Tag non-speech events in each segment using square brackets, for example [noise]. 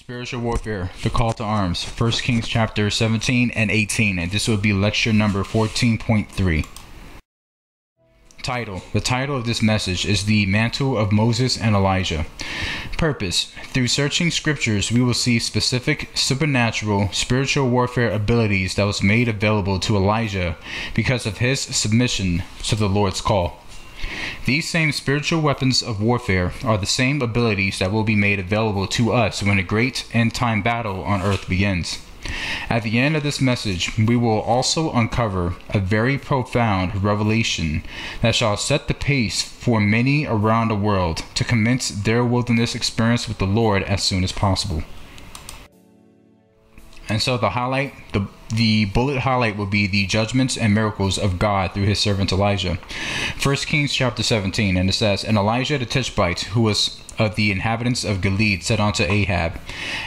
Spiritual warfare, the call to arms, 1 Kings chapter 17 and 18, and this will be lecture number 14.3. Title The title of this message is The Mantle of Moses and Elijah. Purpose Through searching scriptures, we will see specific supernatural spiritual warfare abilities that was made available to Elijah because of his submission to the Lord's call. These same spiritual weapons of warfare are the same abilities that will be made available to us when a great end time battle on earth begins. At the end of this message, we will also uncover a very profound revelation that shall set the pace for many around the world to commence their wilderness experience with the Lord as soon as possible. And so the highlight, the the bullet highlight will be the judgments and miracles of God through his servant Elijah. First Kings chapter 17, and it says, And Elijah the Tishbite, who was of the inhabitants of Gilead, said unto Ahab,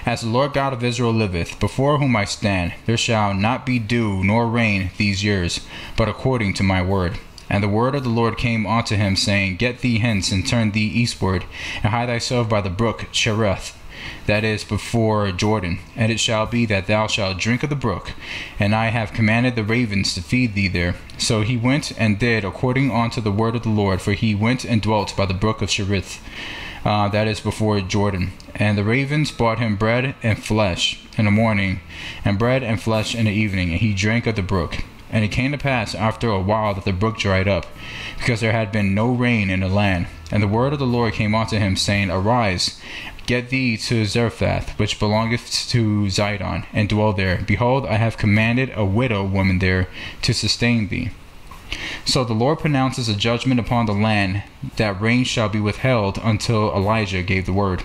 As the Lord God of Israel liveth, before whom I stand, there shall not be dew nor rain these years, but according to my word. And the word of the Lord came unto him, saying, Get thee hence, and turn thee eastward, and hide thyself by the brook Cherith that is before Jordan. And it shall be that thou shalt drink of the brook, and I have commanded the ravens to feed thee there. So he went and did according unto the word of the Lord, for he went and dwelt by the brook of Cherith, uh, that is before Jordan. And the ravens brought him bread and flesh in the morning, and bread and flesh in the evening, and he drank of the brook. And it came to pass after a while that the brook dried up, because there had been no rain in the land. And the word of the Lord came unto him, saying, Arise, Get thee to Zarephath, which belongeth to Zidon, and dwell there. Behold, I have commanded a widow woman there to sustain thee. So the Lord pronounces a judgment upon the land that rain shall be withheld until Elijah gave the word.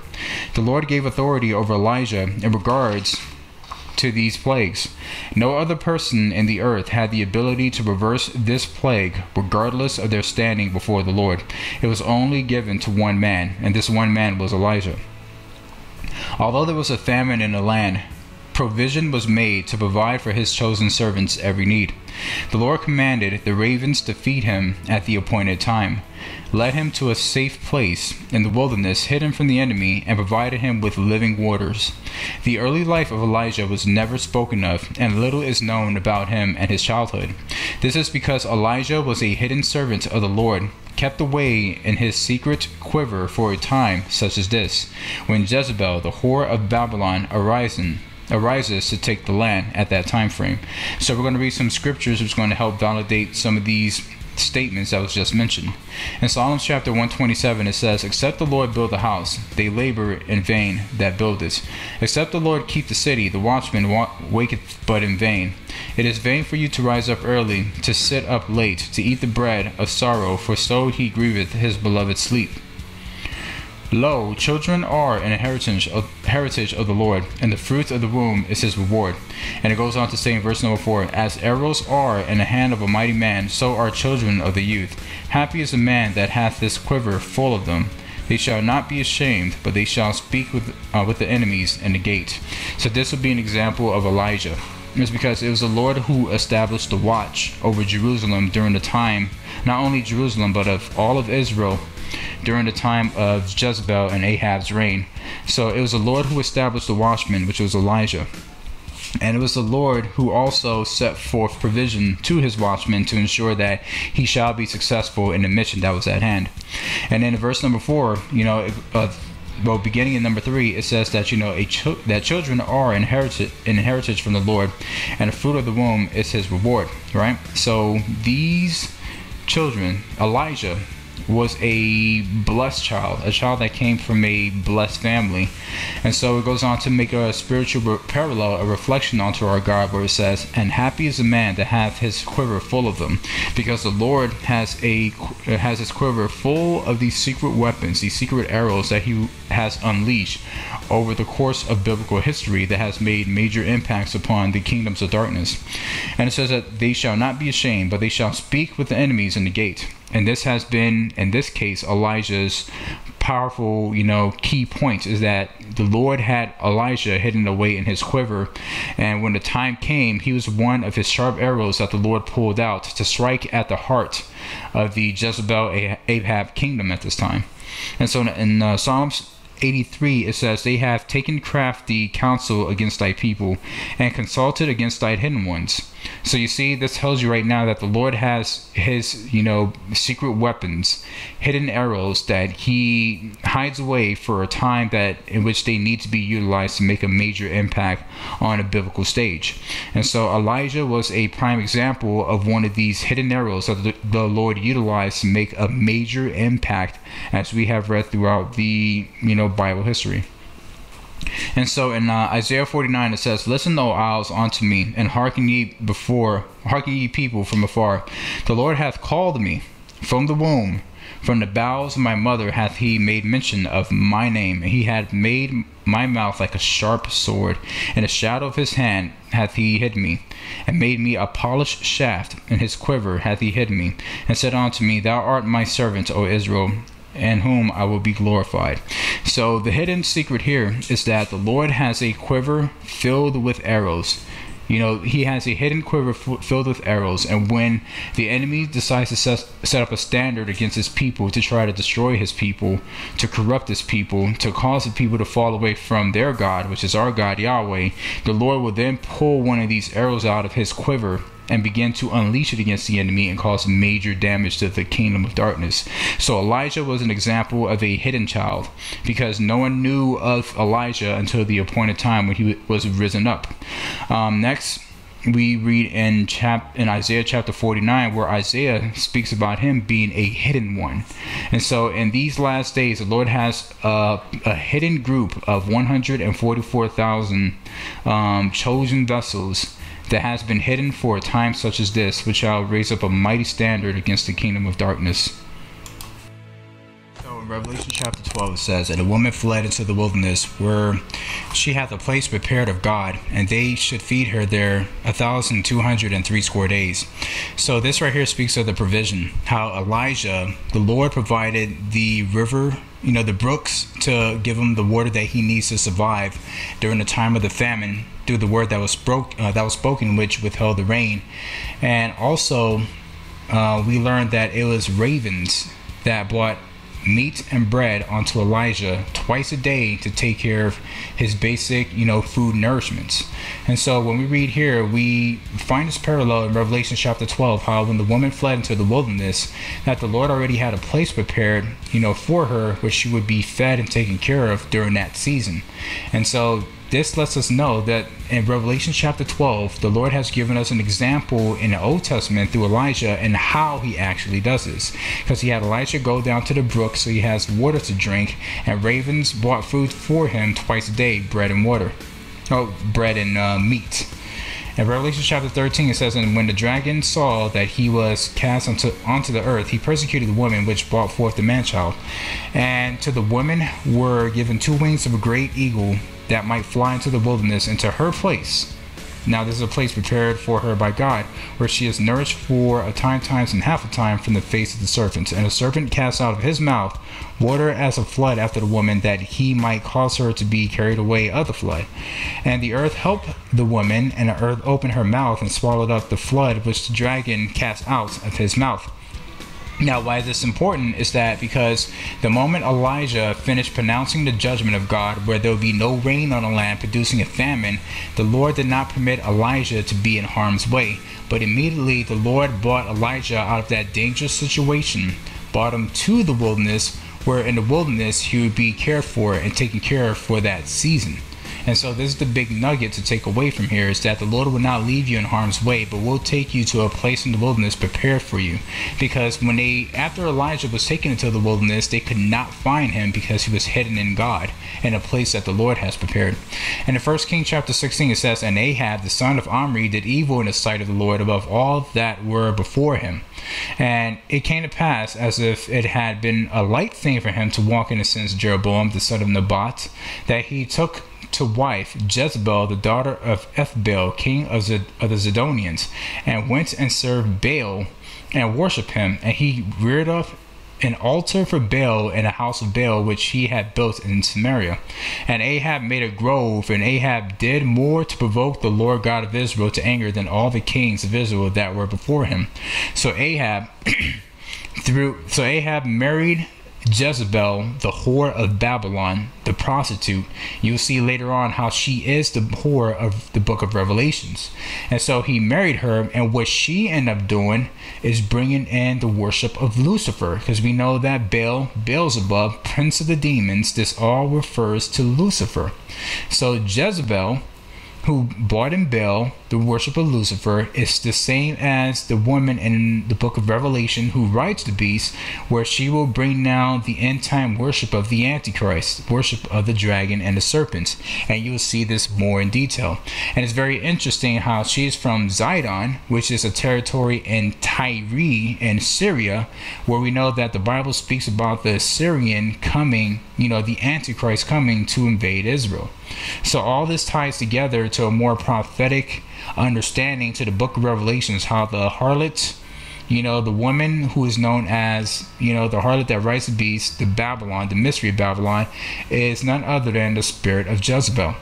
The Lord gave authority over Elijah in regards to these plagues. No other person in the earth had the ability to reverse this plague, regardless of their standing before the Lord. It was only given to one man, and this one man was Elijah. Although there was a famine in the land, provision was made to provide for his chosen servants every need. The Lord commanded the ravens to feed him at the appointed time, led him to a safe place in the wilderness hidden from the enemy, and provided him with living waters. The early life of Elijah was never spoken of, and little is known about him and his childhood. This is because Elijah was a hidden servant of the Lord kept away in his secret quiver for a time such as this, when Jezebel, the whore of Babylon, arisen, arises to take the land at that time frame. So we're going to read some scriptures which is going to help validate some of these statements that was just mentioned. In Psalms chapter 127, it says, Except the Lord build the house, they labor in vain that build it. Except the Lord keep the city, the watchman waketh but in vain. It is vain for you to rise up early, to sit up late, to eat the bread of sorrow, for so he grieveth his beloved sleep. Lo, children are an heritage of, heritage of the Lord, and the fruit of the womb is his reward. And it goes on to say in verse number 4 As arrows are in the hand of a mighty man, so are children of the youth. Happy is the man that hath this quiver full of them. They shall not be ashamed, but they shall speak with, uh, with the enemies in the gate. So this would be an example of Elijah. It's because it was the Lord who established the watch over Jerusalem during the time, not only Jerusalem, but of all of Israel during the time of Jezebel and Ahab's reign. So it was the Lord who established the watchman, which was Elijah. And it was the Lord who also set forth provision to his watchman to ensure that he shall be successful in the mission that was at hand. And in verse number four, you know, uh, well, beginning in number three, it says that you know a that children are inherited inheritance from the Lord, and the fruit of the womb is His reward. Right. So these children, Elijah, was a blessed child, a child that came from a blessed family. And so it goes on to make a spiritual parallel, a reflection onto our God, where it says, And happy is the man that hath his quiver full of them, because the Lord has a has his quiver full of these secret weapons, these secret arrows that he has unleashed over the course of biblical history that has made major impacts upon the kingdoms of darkness. And it says that they shall not be ashamed, but they shall speak with the enemies in the gate. And this has been, in this case, Elijah's powerful, you know, key point is that the Lord had Elijah hidden away in his quiver. And when the time came, he was one of his sharp arrows that the Lord pulled out to strike at the heart of the Jezebel Ahab kingdom at this time. And so in uh, Psalms 83, it says, They have taken crafty counsel against thy people, and consulted against thy hidden ones. So you see, this tells you right now that the Lord has his, you know, secret weapons, hidden arrows that he hides away for a time that in which they need to be utilized to make a major impact on a biblical stage. And so Elijah was a prime example of one of these hidden arrows that the, the Lord utilized to make a major impact as we have read throughout the, you know, Bible history. And so in uh, Isaiah 49 it says, Listen, O isles, unto me, and hearken ye before, hearken ye people from afar. The Lord hath called me from the womb, from the bowels of my mother hath he made mention of my name. He hath made my mouth like a sharp sword. In the shadow of his hand hath he hid me, and made me a polished shaft. In his quiver hath he hid me, and said unto me, Thou art my servant, O Israel in whom I will be glorified. So the hidden secret here is that the Lord has a quiver filled with arrows. You know, he has a hidden quiver f- filled with arrows, and when the enemy decides to set, set up a standard against his people to try to destroy his people, to corrupt his people, to cause the people to fall away from their God, which is our God Yahweh, the Lord will then pull one of these arrows out of his quiver and began to unleash it against the enemy and cause major damage to the kingdom of darkness. So Elijah was an example of a hidden child because no one knew of Elijah until the appointed time when he was risen up. Um, next, we read in chap in Isaiah chapter 49 where Isaiah speaks about him being a hidden one. And so in these last days the Lord has a, a hidden group of 144,000 um, chosen vessels that has been hidden for a time such as this, which shall raise up a mighty standard against the kingdom of darkness. So in Revelation chapter 12 it says, And a woman fled into the wilderness, where she hath a place prepared of God, and they should feed her there a thousand two hundred and three score days. So this right here speaks of the provision, how Elijah, the Lord provided the river you know the brooks to give him the water that he needs to survive during the time of the famine through the word that was spoke uh, that was spoken, which withheld the rain, and also uh, we learned that it was ravens that brought meat and bread onto Elijah twice a day to take care of his basic, you know, food nourishments. And so when we read here, we find this parallel in Revelation chapter 12, how when the woman fled into the wilderness, that the Lord already had a place prepared, you know, for her, which she would be fed and taken care of during that season. And so this lets us know that in Revelation chapter 12, the Lord has given us an example in the Old Testament through Elijah and how he actually does this. Because he had Elijah go down to the brook so he has water to drink, and ravens brought food for him twice a day bread and water. Oh, bread and uh, meat. In Revelation chapter 13, it says, And when the dragon saw that he was cast onto, onto the earth, he persecuted the woman which brought forth the man child. And to the woman were given two wings of a great eagle that might fly into the wilderness into her place. Now, this is a place prepared for her by God, where she is nourished for a time, times, and half a time from the face of the serpent. And a serpent cast out of his mouth water as a flood after the woman, that he might cause her to be carried away of the flood. And the earth helped the woman, and the earth opened her mouth and swallowed up the flood which the dragon cast out of his mouth. Now, why is this important is that because the moment Elijah finished pronouncing the judgment of God, where there will be no rain on the land, producing a famine, the Lord did not permit Elijah to be in harm's way. But immediately the Lord brought Elijah out of that dangerous situation, brought him to the wilderness, where in the wilderness he would be cared for and taken care of for that season. And so this is the big nugget to take away from here is that the Lord will not leave you in harm's way, but will take you to a place in the wilderness prepared for you. Because when they after Elijah was taken into the wilderness, they could not find him because he was hidden in God in a place that the Lord has prepared. And in 1 King chapter 16 it says, And Ahab the son of Omri did evil in the sight of the Lord above all that were before him. And it came to pass as if it had been a light thing for him to walk in the sins of Jeroboam the son of Nebat, that he took to wife Jezebel, the daughter of Ethbaal, king of, Zid- of the Zidonians, and went and served Baal and worshipped him. And he reared up an altar for Baal in a house of Baal which he had built in Samaria. And Ahab made a grove, and Ahab did more to provoke the Lord God of Israel to anger than all the kings of Israel that were before him. So Ahab [clears throat] through so Ahab married Jezebel, the whore of Babylon, the prostitute, you'll see later on how she is the whore of the book of Revelations. And so he married her, and what she ended up doing is bringing in the worship of Lucifer, because we know that Baal, Beelzebub, prince of the demons, this all refers to Lucifer. So Jezebel who bought in Baal, the worship of Lucifer, is the same as the woman in the book of Revelation who rides the beast, where she will bring down the end time worship of the Antichrist, worship of the dragon and the serpent. And you will see this more in detail. And it's very interesting how she is from Zidon, which is a territory in Tyre in Syria, where we know that the Bible speaks about the Syrian coming, you know, the Antichrist coming to invade Israel. So all this ties together to a more prophetic understanding to the book of Revelations, how the harlot, you know, the woman who is known as, you know, the harlot that rides the beast, the Babylon, the mystery of Babylon, is none other than the spirit of Jezebel.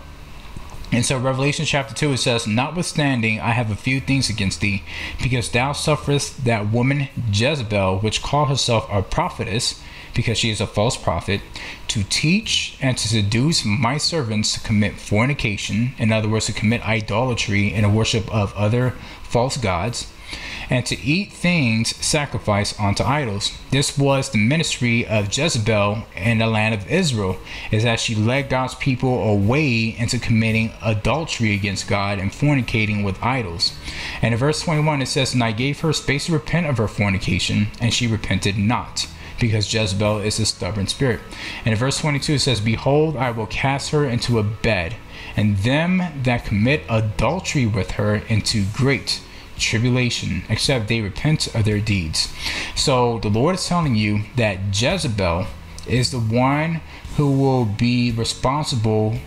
And so, Revelation chapter 2, it says, Notwithstanding, I have a few things against thee, because thou sufferest that woman Jezebel, which called herself a prophetess, because she is a false prophet, to teach and to seduce my servants to commit fornication, in other words, to commit idolatry and a worship of other false gods, and to eat things sacrificed unto idols. This was the ministry of Jezebel in the land of Israel, is that she led God's people away into committing adultery against God and fornicating with idols. And in verse 21 it says, And I gave her space to repent of her fornication, and she repented not because Jezebel is a stubborn spirit. And in verse 22 it says, Behold, I will cast her into a bed, and them that commit adultery with her into great tribulation, except they repent of their deeds. So the Lord is telling you that Jezebel is the one who will be responsible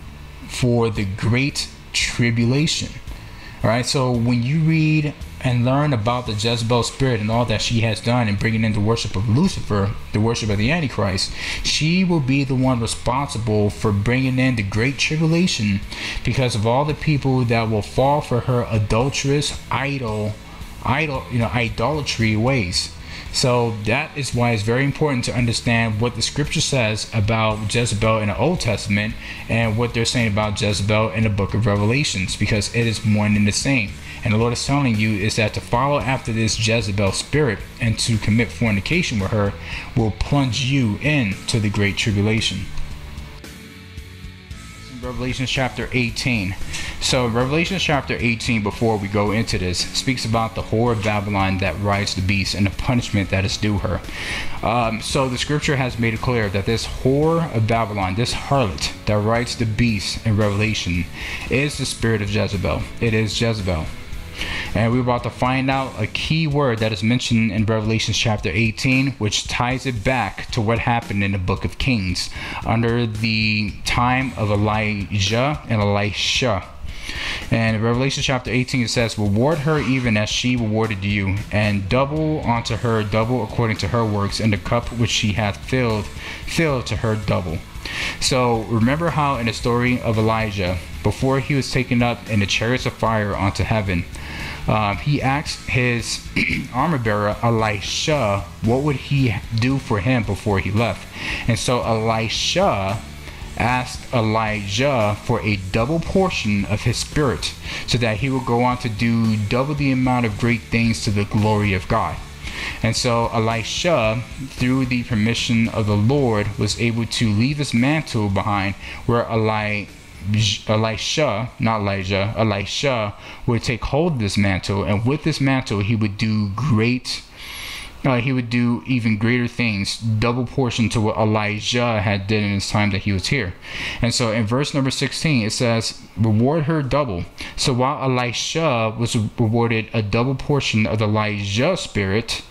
for the great tribulation. All right, so when you read and learn about the Jezebel spirit and all that she has done in bringing in the worship of Lucifer, the worship of the Antichrist, she will be the one responsible for bringing in the great tribulation because of all the people that will fall for her adulterous, idol, idol, you know, idolatry ways. So that is why it's very important to understand what the scripture says about Jezebel in the Old Testament and what they're saying about Jezebel in the book of Revelations because it is one and the same. And the Lord is telling you is that to follow after this Jezebel spirit and to commit fornication with her will plunge you into the great tribulation. Revelation chapter 18. So, Revelation chapter 18, before we go into this, speaks about the whore of Babylon that rides the beast and the punishment that is due her. Um, so, the scripture has made it clear that this whore of Babylon, this harlot that rides the beast in Revelation, is the spirit of Jezebel. It is Jezebel. And we're about to find out a key word that is mentioned in Revelation chapter 18, which ties it back to what happened in the book of Kings under the time of Elijah and Elisha. And in Revelation chapter 18 it says, Reward her even as she rewarded you, and double unto her double according to her works, and the cup which she hath filled, fill to her double. So remember how in the story of Elijah, before he was taken up in the chariots of fire onto heaven, um, he asked his [clears throat] armor bearer Elisha what would he do for him before he left, and so Elisha asked Elijah for a double portion of his spirit, so that he would go on to do double the amount of great things to the glory of God. And so Elisha, through the permission of the Lord, was able to leave his mantle behind where Eli Elisha, not Elijah, Elisha would take hold of this mantle, and with this mantle, he would do great. Uh, he would do even greater things, double portion to what Elijah had did in his time that he was here. And so in verse number 16, it says, Reward her double. So while Elisha was rewarded a double portion of the Elijah spirit,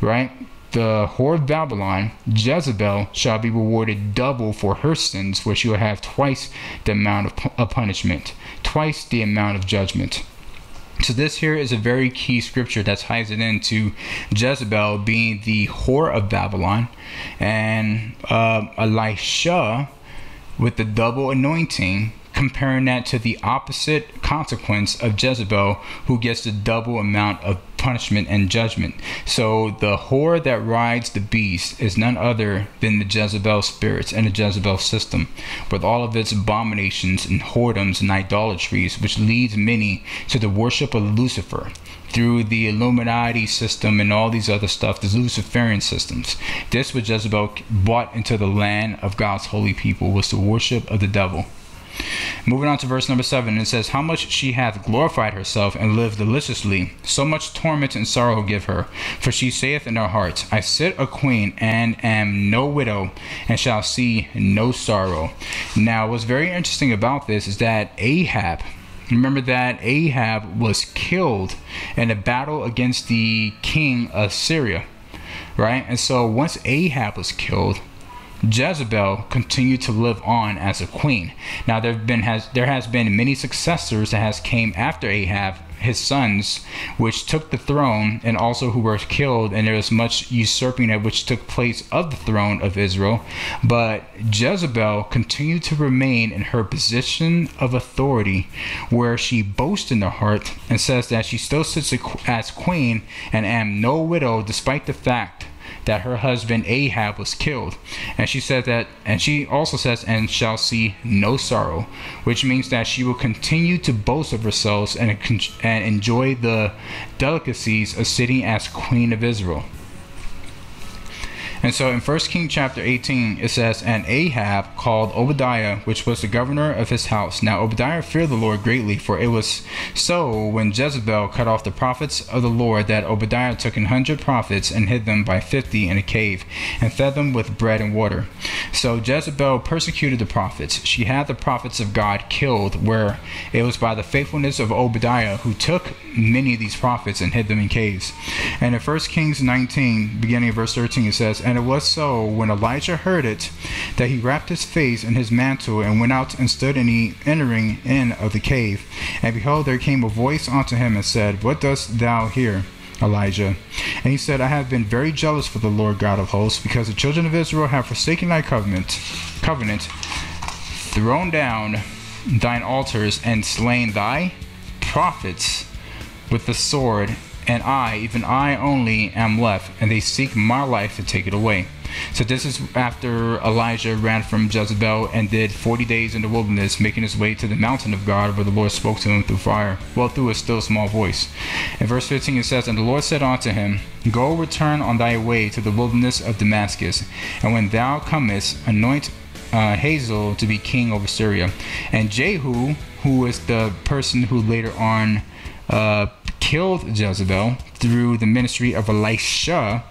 right? The whore of Babylon, Jezebel, shall be rewarded double for her sins, where she will have twice the amount of, of punishment, twice the amount of judgment. So this here is a very key scripture that ties it into Jezebel being the whore of Babylon, and uh, Elisha with the double anointing comparing that to the opposite consequence of Jezebel, who gets the double amount of punishment and judgment. So the whore that rides the beast is none other than the Jezebel spirits and the Jezebel system, with all of its abominations and whoredoms and idolatries, which leads many to the worship of Lucifer through the Illuminati system and all these other stuff, the Luciferian systems. This was Jezebel brought into the land of God's holy people was the worship of the devil. Moving on to verse number seven, it says, How much she hath glorified herself and lived deliciously, so much torment and sorrow give her. For she saith in her heart, I sit a queen and am no widow, and shall see no sorrow. Now, what's very interesting about this is that Ahab, Remember that Ahab was killed in a battle against the king of Syria, right? And so once Ahab was killed, Jezebel continued to live on as a queen. Now there have been has there has been many successors that has came after Ahab, his sons, which took the throne, and also who were killed, and there was much usurping of which took place of the throne of Israel. But Jezebel continued to remain in her position of authority, where she boasts in her heart and says that she still sits as queen and am no widow, despite the fact that her husband Ahab was killed. And she said that, and she also says, and shall see no sorrow, which means that she will continue to boast of herself and, and enjoy the delicacies of sitting as queen of Israel. And so in 1 King chapter 18, it says, And Ahab called Obadiah, which was the governor of his house. Now Obadiah feared the Lord greatly, for it was so when Jezebel cut off the prophets of the Lord that Obadiah took an hundred prophets and hid them by fifty in a cave, and fed them with bread and water. So Jezebel persecuted the prophets. She had the prophets of God killed, where it was by the faithfulness of Obadiah, who took many of these prophets and hid them in caves. And in 1 Kings 19, beginning of verse 13, it says, And it was so, when Elijah heard it, that he wrapped his face in his mantle, and went out and stood in the entering in of the cave. And behold, there came a voice unto him, and said, What dost thou here? Elijah. And he said, I have been very jealous for the Lord God of hosts, because the children of Israel have forsaken thy covenant, covenant, thrown down thine altars, and slain thy prophets with the sword and I, even I only, am left, and they seek my life to take it away. So this is after Elijah ran from Jezebel and did 40 days in the wilderness, making his way to the mountain of God, where the Lord spoke to him through fire, well, through a still small voice. In verse 15 it says, And the Lord said unto him, Go return on thy way to the wilderness of Damascus, and when thou comest, anoint uh, Hazael to be king over Syria. And Jehu, who is the person who later on uh, killed Jezebel through the ministry of Elisha.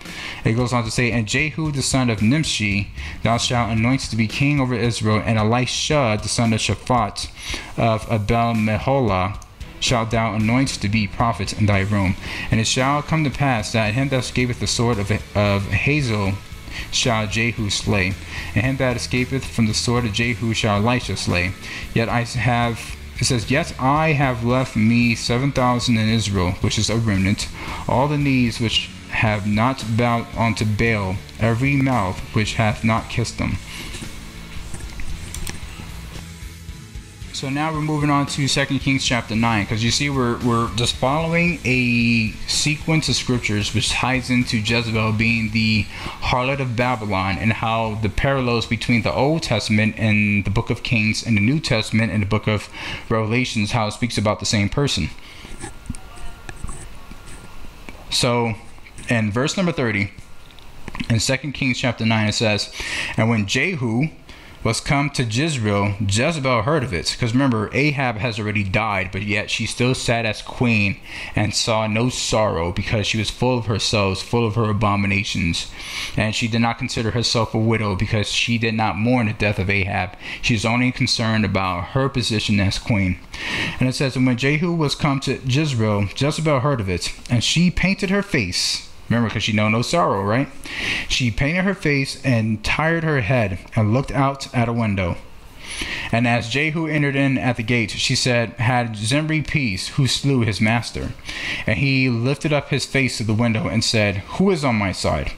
It goes on to say, And Jehu the son of Nimshi thou shalt anoint to be king over Israel, and Elisha the son of Shaphat of Abel Meholah shalt thou anoint to be prophet in thy room. And it shall come to pass that him that escapeth the sword of, of Hazael shall Jehu slay, and him that escapeth from the sword of Jehu shall Elisha slay. Yet I have it says, Yet I have left me seven thousand in Israel, which is a remnant, all the knees which have not bowed unto Baal, every mouth which hath not kissed them. So now we're moving on to Second Kings chapter 9 because you see we're, we're just following a sequence of scriptures which ties into Jezebel being the harlot of Babylon and how the parallels between the Old Testament and the book of Kings and the New Testament and the book of Revelations how it speaks about the same person. So in verse number 30 in Second Kings chapter 9 it says, And when Jehu was come to Jezreel, Jezebel heard of it. Because remember, Ahab has already died, but yet she still sat as queen and saw no sorrow because she was full of herself, full of her abominations. And she did not consider herself a widow because she did not mourn the death of Ahab. She was only concerned about her position as queen. And it says, And when Jehu was come to Jezreel, Jezebel heard of it, and she painted her face Remember, because she know no sorrow, right? She painted her face and tired her head and looked out at a window. And as Jehu entered in at the gate, she said, Had Zimri peace, who slew his master? And he lifted up his face to the window and said, Who is on my side?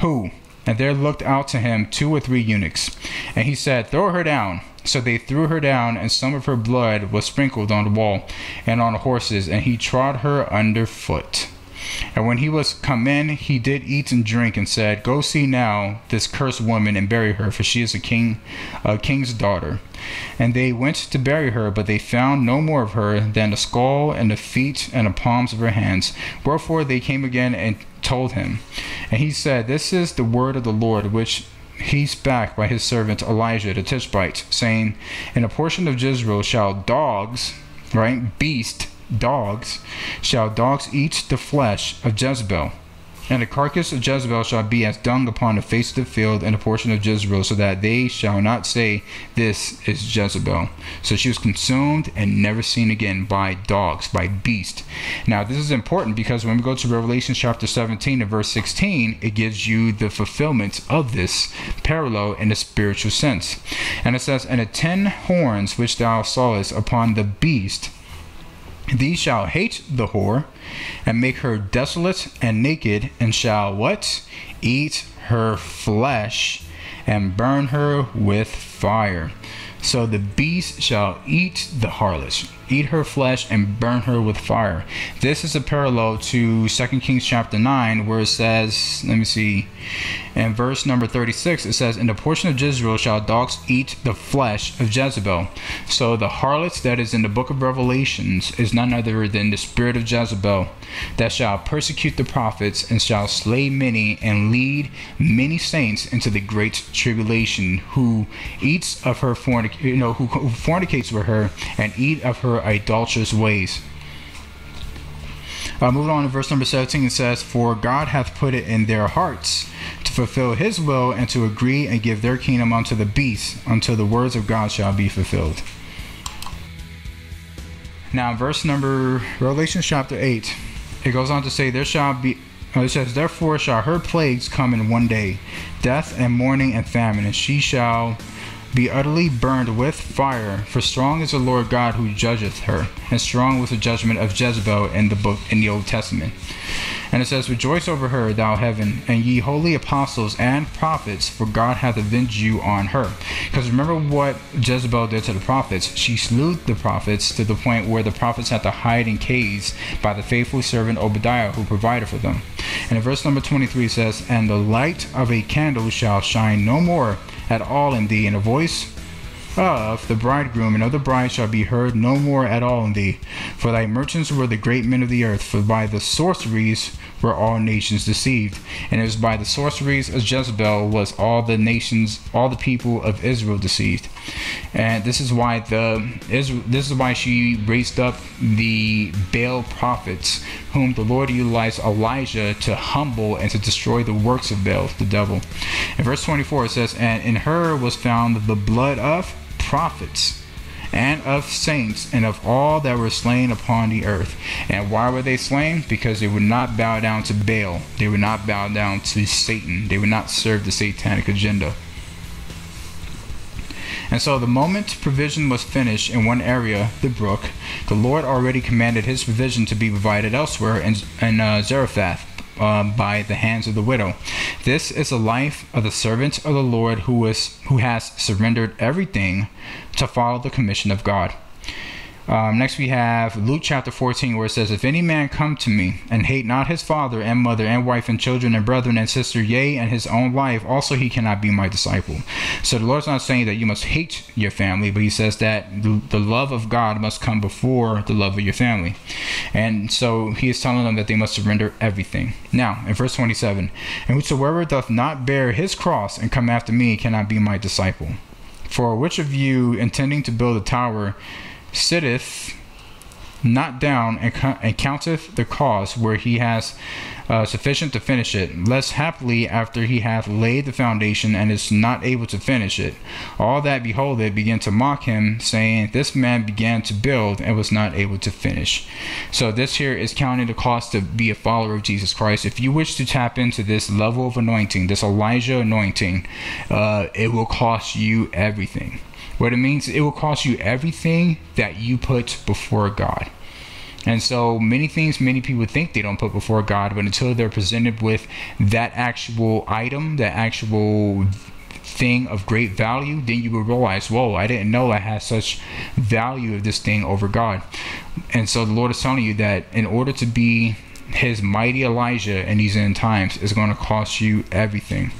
Who? And there looked out to him two or three eunuchs. And he said, Throw her down. So they threw her down, and some of her blood was sprinkled on the wall and on the horses, and he trod her under foot. And when he was come in, he did eat and drink, and said, Go see now this cursed woman and bury her, for she is a king, a king's daughter. And they went to bury her, but they found no more of her than the skull and the feet and the palms of her hands. Wherefore they came again and told him. And he said, This is the word of the Lord, which he spake by his servant Elijah the Tishbite, saying, In a portion of Jezreel shall dogs, right, beast, dogs, shall dogs eat the flesh of Jezebel. And the carcass of Jezebel shall be as dung upon the face of the field and a portion of Jezreel, so that they shall not say, This is Jezebel. So she was consumed and never seen again by dogs, by beast. Now, this is important because when we go to Revelation chapter 17 and verse 16, it gives you the fulfillment of this parallel in a spiritual sense. And it says, And the ten horns which thou sawest upon the beast, these shall hate the whore and make her desolate and naked, and shall what? Eat her flesh and burn her with fire. So the beast shall eat the harlot, eat her flesh, and burn her with fire. This is a parallel to 2 Kings chapter 9, where it says, let me see, in verse number 36, it says, In the portion of Jezreel shall dogs eat the flesh of Jezebel. So the harlot that is in the book of Revelations is none other than the spirit of Jezebel that shall persecute the prophets and shall slay many and lead many saints into the great tribulation, who eats of her fornic- you know, who, who fornicates with her and eat of her idolatrous ways. Uh, moving on to verse number 17, it says, For God hath put it in their hearts to fulfill his will and to agree and give their kingdom unto the beast until the words of God shall be fulfilled. Now, verse number, Revelation chapter 8, it goes on to say, There shall be, uh, it says, Therefore shall her plagues come in one day, death and mourning and famine, and she shall be utterly burned with fire. For strong is the Lord God who judgeth her, and strong was the judgment of Jezebel in the book in the Old Testament. And it says, Rejoice over her, thou heaven, and ye holy apostles and prophets, for God hath avenged you on her. Because remember what Jezebel did to the prophets. She slew the prophets to the point where the prophets had to hide in caves by the faithful servant Obadiah, who provided for them. And in verse number 23 says, And the light of a candle shall shine no more at all in thee, and a voice of the bridegroom and of the bride shall be heard no more at all in thee. For thy merchants were the great men of the earth, for by the sorceries were all nations deceived. And it was by the sorceries of Jezebel was all the nations, all the people of Israel deceived. And this is why the Israel, this is why she raised up the Baal prophets, whom the Lord utilized Elijah to humble and to destroy the works of Baal, the devil. In verse 24 it says, And in her was found the blood of prophets and of saints and of all that were slain upon the earth. And why were they slain? Because they would not bow down to Baal. They would not bow down to Satan. They would not serve the satanic agenda. And so the moment provision was finished in one area, the brook, the Lord already commanded his provision to be provided elsewhere in, in uh, Zarephath. Uh, by the hands of the widow. This is the life of the servant of the Lord who is who has surrendered everything to follow the commission of God. Um, next, we have Luke chapter 14, where it says, If any man come to me and hate not his father and mother and wife and children and brethren and sister, yea, and his own life, also he cannot be my disciple. So the Lord's not saying that you must hate your family, but he says that the love of God must come before the love of your family. And so he is telling them that they must surrender everything. Now, in verse 27, And whosoever doth not bear his cross and come after me cannot be my disciple. For which of you, intending to build a tower, sitteth not down and, and counteth the cost where he has uh, sufficient to finish it, lest happily after he hath laid the foundation and is not able to finish it, all that behold it begin to mock him, saying, This man began to build and was not able to finish. So this here is counting the cost to be a follower of Jesus Christ. If you wish to tap into this level of anointing, this Elijah anointing, uh, it will cost you everything. What it means, it will cost you everything that you put before God. And so many things many people think they don't put before God, but until they're presented with that actual item, that actual thing of great value, then you will realize, whoa, I didn't know I had such value of this thing over God. And so the Lord is telling you that in order to be his mighty Elijah in these end times is going to cost you everything.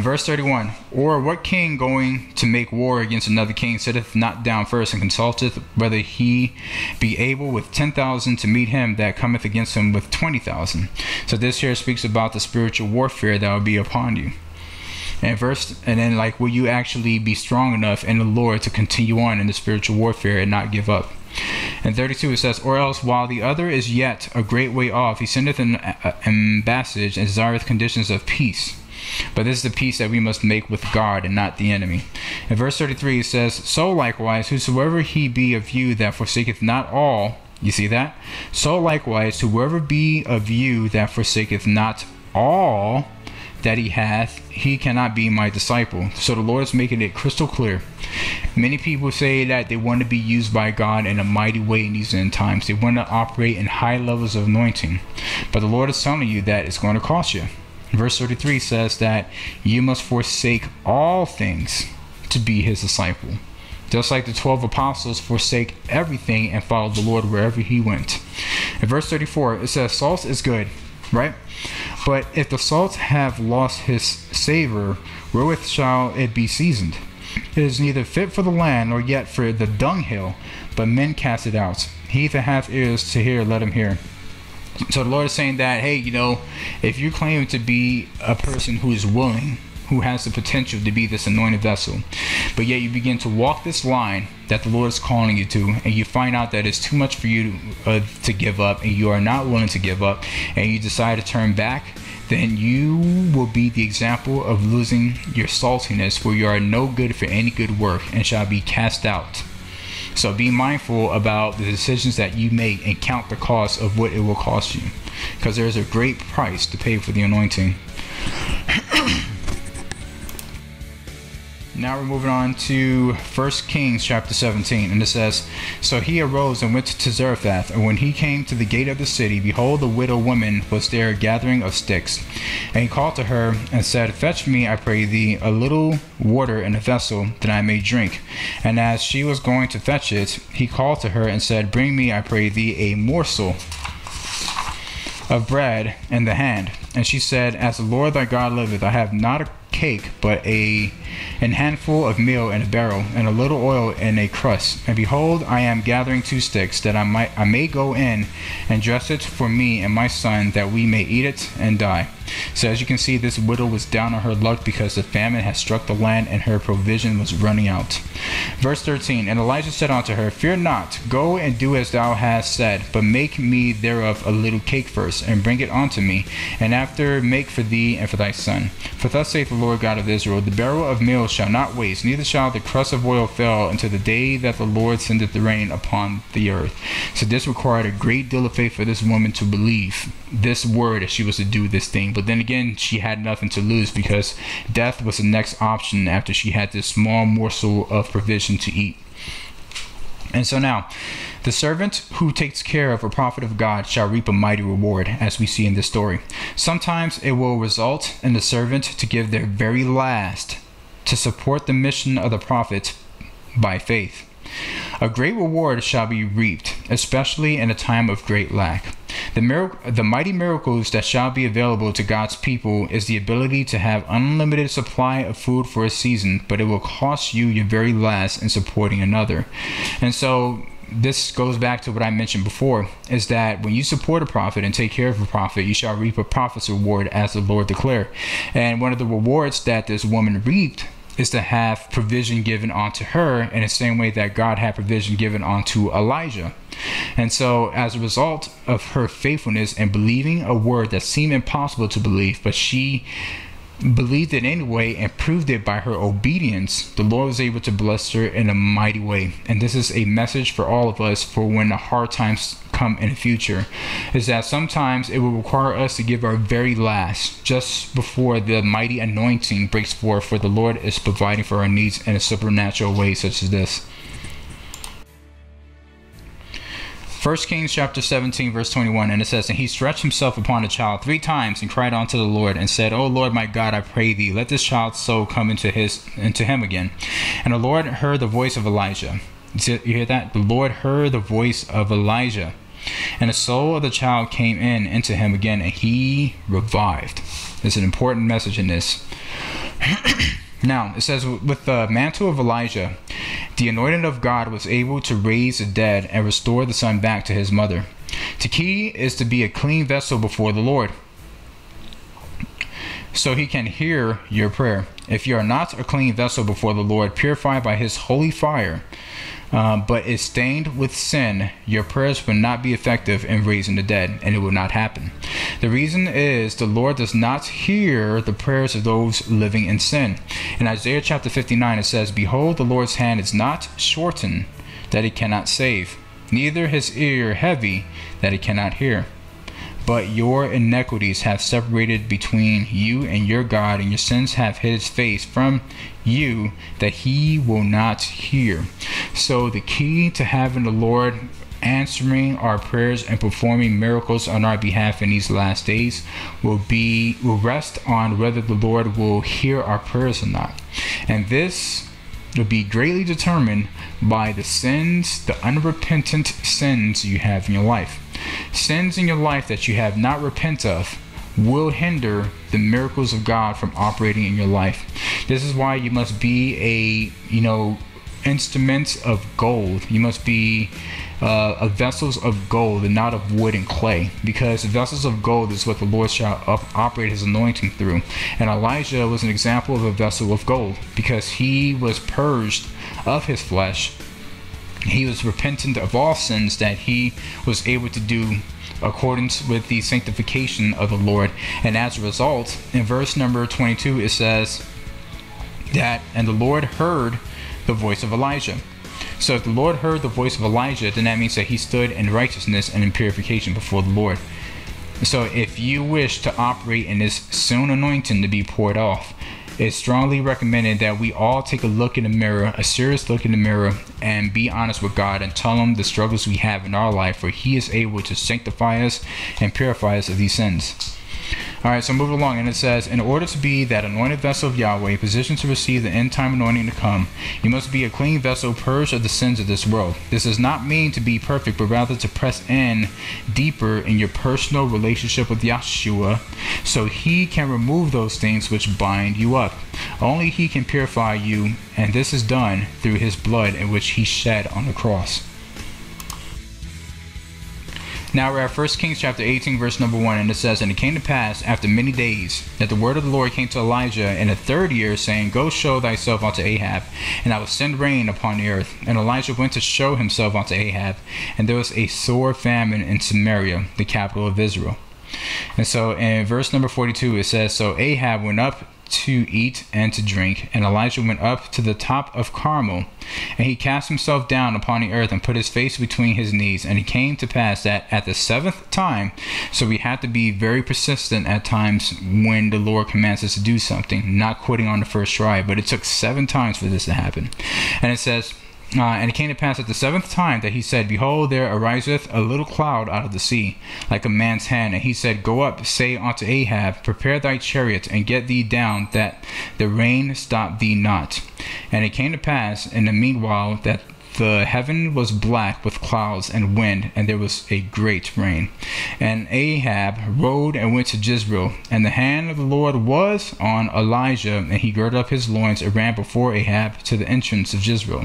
Verse 31 Or what king going to make war against another king sitteth not down first and consulteth whether he be able with 10,000 to meet him that cometh against him with 20,000? So this here speaks about the spiritual warfare that will be upon you. And verse, and then like, will you actually be strong enough in the Lord to continue on in the spiritual warfare and not give up? And 32 it says, Or else while the other is yet a great way off, he sendeth an uh, ambassage and desireth conditions of peace. But this is the peace that we must make with God and not the enemy. In verse 33 it says, So likewise, whosoever he be of you that forsaketh not all, you see that? So likewise, whoever be of you that forsaketh not all that he hath, he cannot be my disciple. So the Lord is making it crystal clear. Many people say that they want to be used by God in a mighty way in these end times. They want to operate in high levels of anointing. But the Lord is telling you that it's going to cost you. Verse 33 says that you must forsake all things to be his disciple. Just like the 12 apostles forsake everything and followed the Lord wherever he went. In verse 34, it says, Salt is good, right? But if the salt have lost his savor, wherewith shall it be seasoned? It is neither fit for the land nor yet for the dunghill, but men cast it out. He that hath ears to hear, let him hear. So the Lord is saying that, hey, you know, if you claim to be a person who is willing, who has the potential to be this anointed vessel, but yet you begin to walk this line that the Lord is calling you to, and you find out that it's too much for you to, uh, to give up, and you are not willing to give up, and you decide to turn back, then you will be the example of losing your saltiness, for you are no good for any good work, and shall be cast out. So be mindful about the decisions that you make and count the cost of what it will cost you. Because there is a great price to pay for the anointing. Now we're moving on to 1 Kings chapter 17, and it says, So he arose and went to Zarephath, and when he came to the gate of the city, behold, the widow woman was there gathering of sticks. And he called to her and said, Fetch me, I pray thee, a little water in a vessel, that I may drink. And as she was going to fetch it, he called to her and said, Bring me, I pray thee, a morsel of bread in the hand. And she said, As the Lord thy God liveth, I have not a cake, but a an handful of meal in a barrel, and a little oil in a crust. And behold, I am gathering two sticks, that I might I may go in and dress it for me and my son, that we may eat it and die. So as you can see, this widow was down on her luck because the famine had struck the land and her provision was running out. Verse 13 And Elijah said unto her, Fear not, go and do as thou hast said, but make me thereof a little cake first, and bring it unto me, and after make for thee and for thy son. For thus saith the Lord God of Israel, The barrel of meal shall not waste, neither shall the crust of oil fail until the day that the Lord sendeth the rain upon the earth. So this required a great deal of faith for this woman to believe this word that she was to do this thing. But then again, she had nothing to lose because death was the next option after she had this small morsel of provision to eat. And so now, the servant who takes care of a prophet of God shall reap a mighty reward, as we see in this story. Sometimes it will result in the servant to give their very last to support the mission of the prophet by faith. A great reward shall be reaped, especially in a time of great lack. The, mirac- the mighty miracles that shall be available to God's people is the ability to have unlimited supply of food for a season, but it will cost you your very last in supporting another. And so this goes back to what I mentioned before is that when you support a prophet and take care of a prophet, you shall reap a prophet's reward as the Lord declared. And one of the rewards that this woman reaped is to have provision given onto her in the same way that God had provision given onto Elijah. And so, as a result of her faithfulness and believing a word that seemed impossible to believe, but she believed it anyway and proved it by her obedience, the Lord was able to bless her in a mighty way. And this is a message for all of us for when the hard times come in the future is that sometimes it will require us to give our very last just before the mighty anointing breaks forth, for the Lord is providing for our needs in a supernatural way, such as this. First Kings chapter 17, verse 21, and it says, And he stretched himself upon the child three times and cried unto the Lord and said, O Lord my God, I pray thee, let this child's soul come into his into him again. And the Lord heard the voice of Elijah. You hear that? The Lord heard the voice of Elijah. And the soul of the child came in into him again, and he revived. There's an important message in this. [clears throat] now, it says, With the mantle of Elijah, the anointed of God was able to raise the dead and restore the son back to his mother. The key is to be a clean vessel before the Lord so he can hear your prayer. If you are not a clean vessel before the Lord, purified by his holy fire, uh, but is stained with sin, your prayers will not be effective in raising the dead, and it will not happen. The reason is the Lord does not hear the prayers of those living in sin. In Isaiah chapter 59, it says, Behold, the Lord's hand is not shortened that he cannot save, neither his ear heavy that he cannot hear but your iniquities have separated between you and your God, and your sins have hid his face from you that he will not hear. So, the key to having the Lord answering our prayers and performing miracles on our behalf in these last days will be will rest on whether the Lord will hear our prayers or not. And this will be greatly determined by the sins, the unrepentant sins you have in your life. Sins in your life that you have not repent of will hinder the miracles of God from operating in your life. This is why you must be a, you know, instruments of gold. You must be uh, vessels of gold and not of wood and clay, because vessels of gold is what the Lord shall up, operate His anointing through. And Elijah was an example of a vessel of gold, because he was purged of his flesh he was repentant of all sins that he was able to do accordance with the sanctification of the Lord. And as a result, in verse number 22, it says that, and the Lord heard the voice of Elijah. So if the Lord heard the voice of Elijah, then that means that he stood in righteousness and in purification before the Lord. So if you wish to operate in this soon anointing to be poured off, it's strongly recommended that we all take a look in the mirror, a serious look in the mirror, and be honest with God and tell Him the struggles we have in our life, for He is able to sanctify us and purify us of these sins. All right, so move along, and it says, In order to be that anointed vessel of Yahweh, positioned to receive the end time anointing to come, you must be a clean vessel, purged of the sins of this world. This does not mean to be perfect, but rather to press in deeper in your personal relationship with Yahshua, so He can remove those things which bind you up. Only He can purify you, and this is done through His blood, in which He shed on the cross. Now we're at 1 Kings chapter 18, verse number 1, and it says, And it came to pass after many days that the word of the Lord came to Elijah in the third year, saying, Go show thyself unto Ahab, and I will send rain upon the earth. And Elijah went to show himself unto Ahab, and there was a sore famine in Samaria, the capital of Israel. And so in verse number 42, it says, So Ahab went up to eat and to drink. And Elijah went up to the top of Carmel, and he cast himself down upon the earth and put his face between his knees. And it came to pass that at the seventh time, so we have to be very persistent at times when the Lord commands us to do something, not quitting on the first try, but it took seven times for this to happen. And it says, uh, and it came to pass at the seventh time that he said, Behold, there ariseth a little cloud out of the sea, like a man's hand. And he said, Go up, say unto Ahab, Prepare thy chariot, and get thee down, that the rain stop thee not. And it came to pass in the meanwhile that the heaven was black with clouds and wind, and there was a great rain. And Ahab rode and went to Jezreel, and the hand of the Lord was on Elijah, and he girded up his loins and ran before Ahab to the entrance of Jezreel.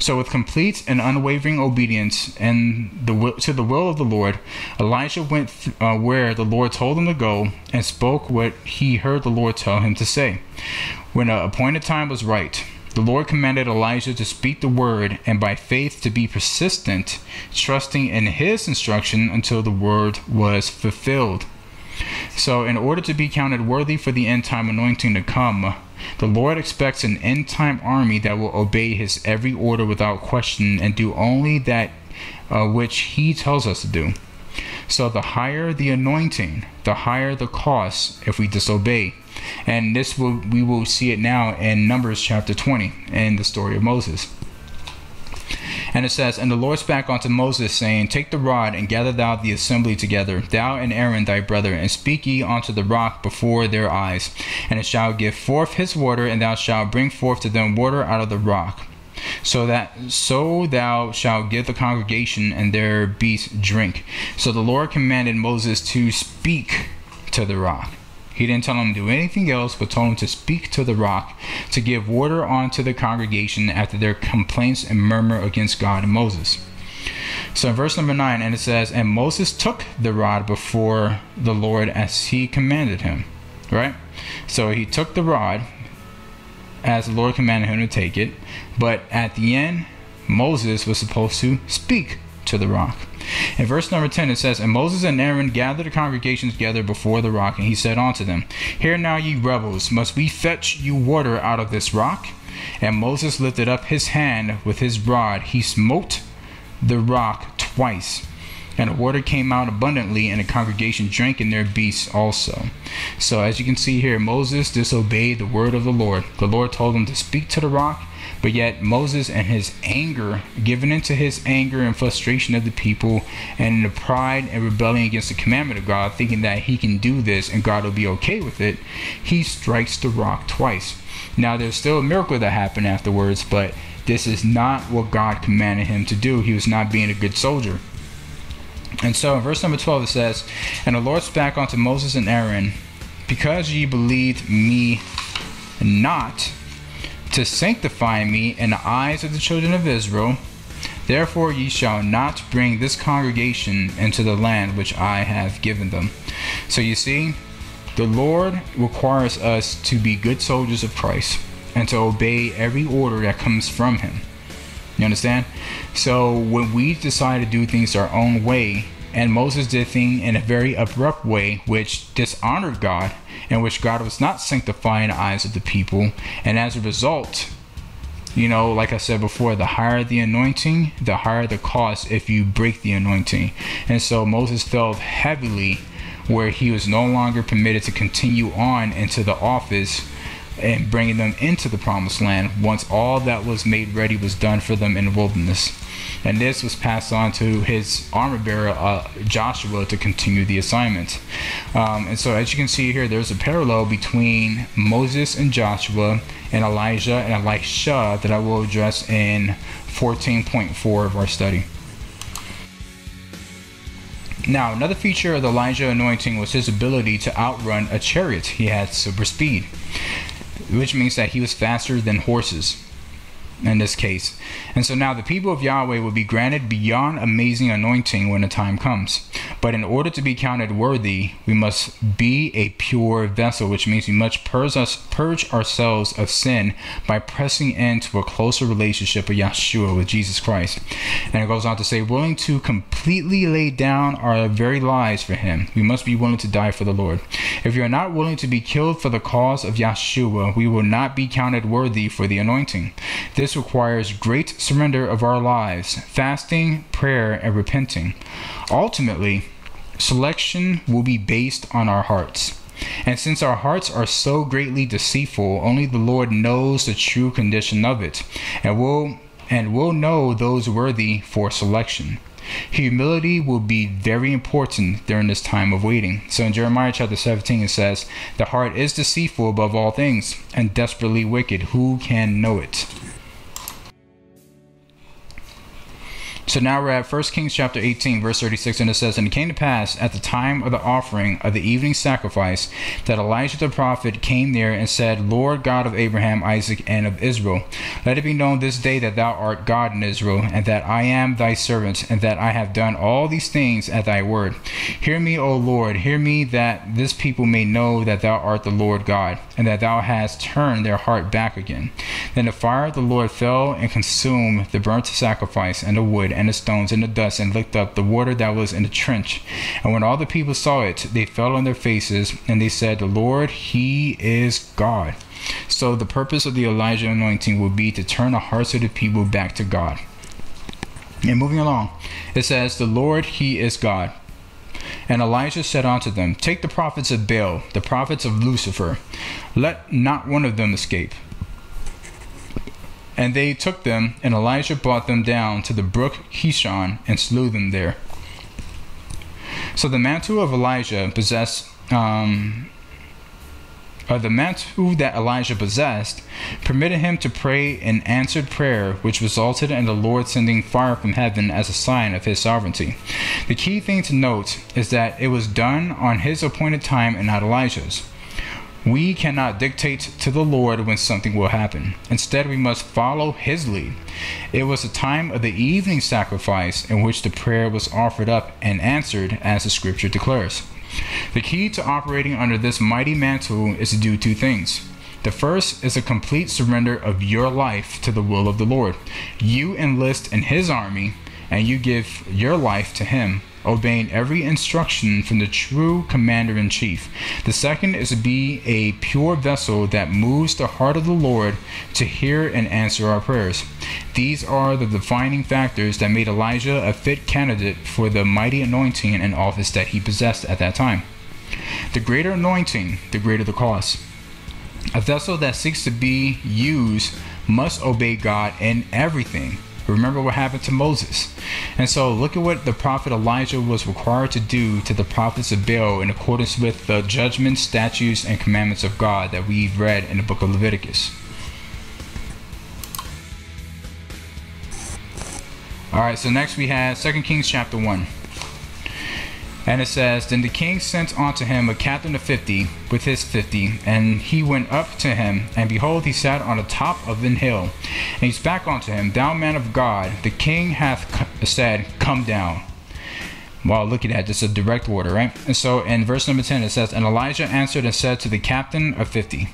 So, with complete and unwavering obedience and the to the will of the Lord, Elijah went th- uh, where the Lord told him to go and spoke what he heard the Lord tell him to say. When the appointed time was right, the Lord commanded Elijah to speak the word and by faith to be persistent, trusting in his instruction until the word was fulfilled. So, in order to be counted worthy for the end time anointing to come, the Lord expects an end time army that will obey his every order without question and do only that uh, which he tells us to do. So, the higher the anointing, the higher the cost if we disobey. And this will we will see it now in Numbers chapter 20 in the story of Moses. And it says, And the Lord spake unto Moses, saying, Take the rod, and gather thou the assembly together, thou and Aaron thy brother, and speak ye unto the rock before their eyes. And it shall give forth his water, and thou shalt bring forth to them water out of the rock so that so thou shalt give the congregation and their beasts drink. So the Lord commanded Moses to speak to the rock. He didn't tell him to do anything else, but told him to speak to the rock, to give water unto the congregation after their complaints and murmur against God and Moses. So in verse number 9, and it says, And Moses took the rod before the Lord as he commanded him. Right? So he took the rod as the Lord commanded him to take it. But at the end, Moses was supposed to speak to the rock. In verse number 10, it says, And Moses and Aaron gathered the congregation together before the rock, and he said unto them, Hear now, ye rebels, must we fetch you water out of this rock? And Moses lifted up his hand with his rod. He smote the rock twice, and the water came out abundantly, and the congregation drank in their beasts also. So, as you can see here, Moses disobeyed the word of the Lord. The Lord told him to speak to the rock, but yet Moses and his anger, given into his anger and frustration of the people, and in the pride and rebellion against the commandment of God, thinking that he can do this and God will be okay with it, he strikes the rock twice. Now, there's still a miracle that happened afterwards, but this is not what God commanded him to do. He was not being a good soldier. And so in verse number 12 it says, And the Lord spake unto Moses and Aaron, Because ye believed me not to sanctify me in the eyes of the children of Israel, therefore ye shall not bring this congregation into the land which I have given them. So you see, the Lord requires us to be good soldiers of Christ and to obey every order that comes from Him. You understand? So when we decide to do things our own way, and Moses did things in a very abrupt way, which dishonored God, and which God was not sanctifying the eyes of the people, and as a result, you know, like I said before, the higher the anointing, the higher the cost if you break the anointing. And so Moses fell heavily where he was no longer permitted to continue on into the office and bringing them into the promised land once all that was made ready was done for them in the wilderness. And this was passed on to his armor bearer, uh, Joshua, to continue the assignment. Um, and so, as you can see here, there's a parallel between Moses and Joshua, and Elijah and Elisha that I will address in 14.4 of our study. Now, another feature of the Elijah anointing was his ability to outrun a chariot. He had super speed which means that he was faster than horses in this case. And so now the people of Yahweh will be granted beyond amazing anointing when the time comes. But in order to be counted worthy, we must be a pure vessel, which means we must purge, us, purge ourselves of sin by pressing into a closer relationship with Yeshua, with Jesus Christ. And it goes on to say, willing to completely lay down our very lives for Him. We must be willing to die for the Lord. If you are not willing to be killed for the cause of Yeshua, we will not be counted worthy for the anointing. This this requires great surrender of our lives, fasting, prayer, and repenting. Ultimately, selection will be based on our hearts. And since our hearts are so greatly deceitful, only the Lord knows the true condition of it, and will and will know those worthy for selection. Humility will be very important during this time of waiting. So in Jeremiah chapter 17 it says, The heart is deceitful above all things, and desperately wicked. Who can know it? So now we're at 1 Kings chapter 18, verse 36, and it says, And it came to pass at the time of the offering of the evening sacrifice that Elijah the prophet came there and said, Lord God of Abraham, Isaac, and of Israel, let it be known this day that thou art God in Israel, and that I am thy servant, and that I have done all these things at thy word. Hear me, O Lord, hear me, that this people may know that thou art the Lord God, and that thou hast turned their heart back again. Then the fire of the Lord fell and consumed the burnt sacrifice and the wood and the stones and the dust and licked up the water that was in the trench. And when all the people saw it, they fell on their faces and they said, The Lord, He is God. So the purpose of the Elijah anointing will be to turn the hearts of the people back to God. And moving along, it says, The Lord, He is God. And Elijah said unto them, Take the prophets of Baal, the prophets of Lucifer, let not one of them escape. And they took them, and Elijah brought them down to the brook Kishon and slew them there. So the mantle of Elijah possessed, um, or the mantle that Elijah possessed, permitted him to pray an answered prayer, which resulted in the Lord sending fire from heaven as a sign of his sovereignty. The key thing to note is that it was done on his appointed time and not Elijah's. We cannot dictate to the Lord when something will happen. Instead, we must follow His lead. It was the time of the evening sacrifice in which the prayer was offered up and answered, as the scripture declares. The key to operating under this mighty mantle is to do two things. The first is a complete surrender of your life to the will of the Lord. You enlist in His army and you give your life to Him obeying every instruction from the true commander in chief. The second is to be a pure vessel that moves the heart of the Lord to hear and answer our prayers. These are the defining factors that made Elijah a fit candidate for the mighty anointing and office that he possessed at that time. The greater anointing, the greater the cost. A vessel that seeks to be used must obey God in everything Remember what happened to Moses. And so look at what the prophet Elijah was required to do to the prophets of Baal in accordance with the judgments, statutes, and commandments of God that we've read in the book of Leviticus. Alright, so next we have 2 Kings chapter 1. And it says, Then the king sent unto him a captain of fifty with his fifty, and he went up to him, and behold, he sat on the top of an hill. And he spake unto him, Thou man of God, the king hath said, Come down. Well, looking at that. this, a direct order, right? And so in verse number 10, it says, And Elijah answered and said to the captain of fifty,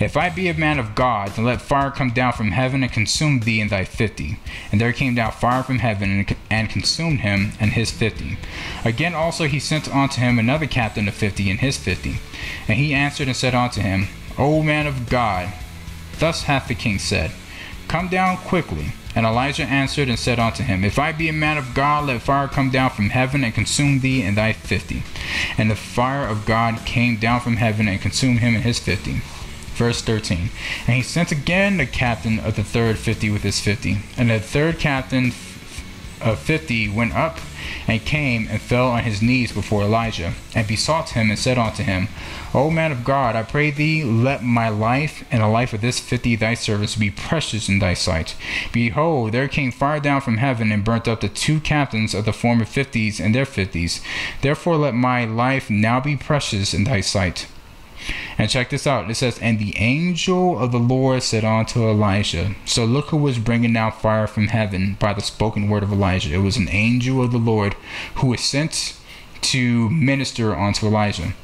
if I be a man of God, then let fire come down from heaven and consume thee and thy fifty. And there came down fire from heaven and, consumed him and his fifty. Again also he sent unto him another captain of fifty and his fifty. And he answered and said unto him, O man of God, thus hath the king said, Come down quickly. And Elijah answered and said unto him, If I be a man of God, let fire come down from heaven and consume thee and thy fifty. And the fire of God came down from heaven and consumed him and his fifty. Verse 13. And he sent again the captain of the third fifty with his fifty. And the third captain of fifty went up and came and fell on his knees before Elijah, and besought him and said unto him, O man of God, I pray thee, let my life and the life of this fifty thy servants be precious in thy sight. Behold, there came fire down from heaven and burnt up the two captains of the former fifties and their fifties. Therefore let my life now be precious in thy sight. And check this out. It says, And the angel of the Lord said unto Elijah. So look who was bringing down fire from heaven by the spoken word of Elijah. It was an angel of the Lord who was sent to minister unto Elijah.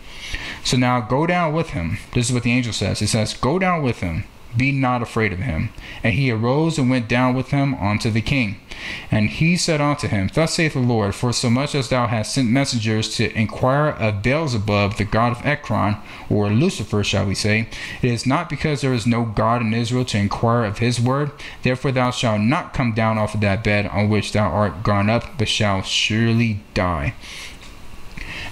So now go down with him. This is what the angel says. It says, Go down with him be not afraid of him. And he arose and went down with him unto the king. And he said unto him, Thus saith the Lord, For so much as thou hast sent messengers to inquire of Beelzebub, the god of Ekron, or Lucifer, shall we say, it is not because there is no God in Israel to inquire of his word. Therefore thou shalt not come down off of that bed on which thou art gone up, but shalt surely die.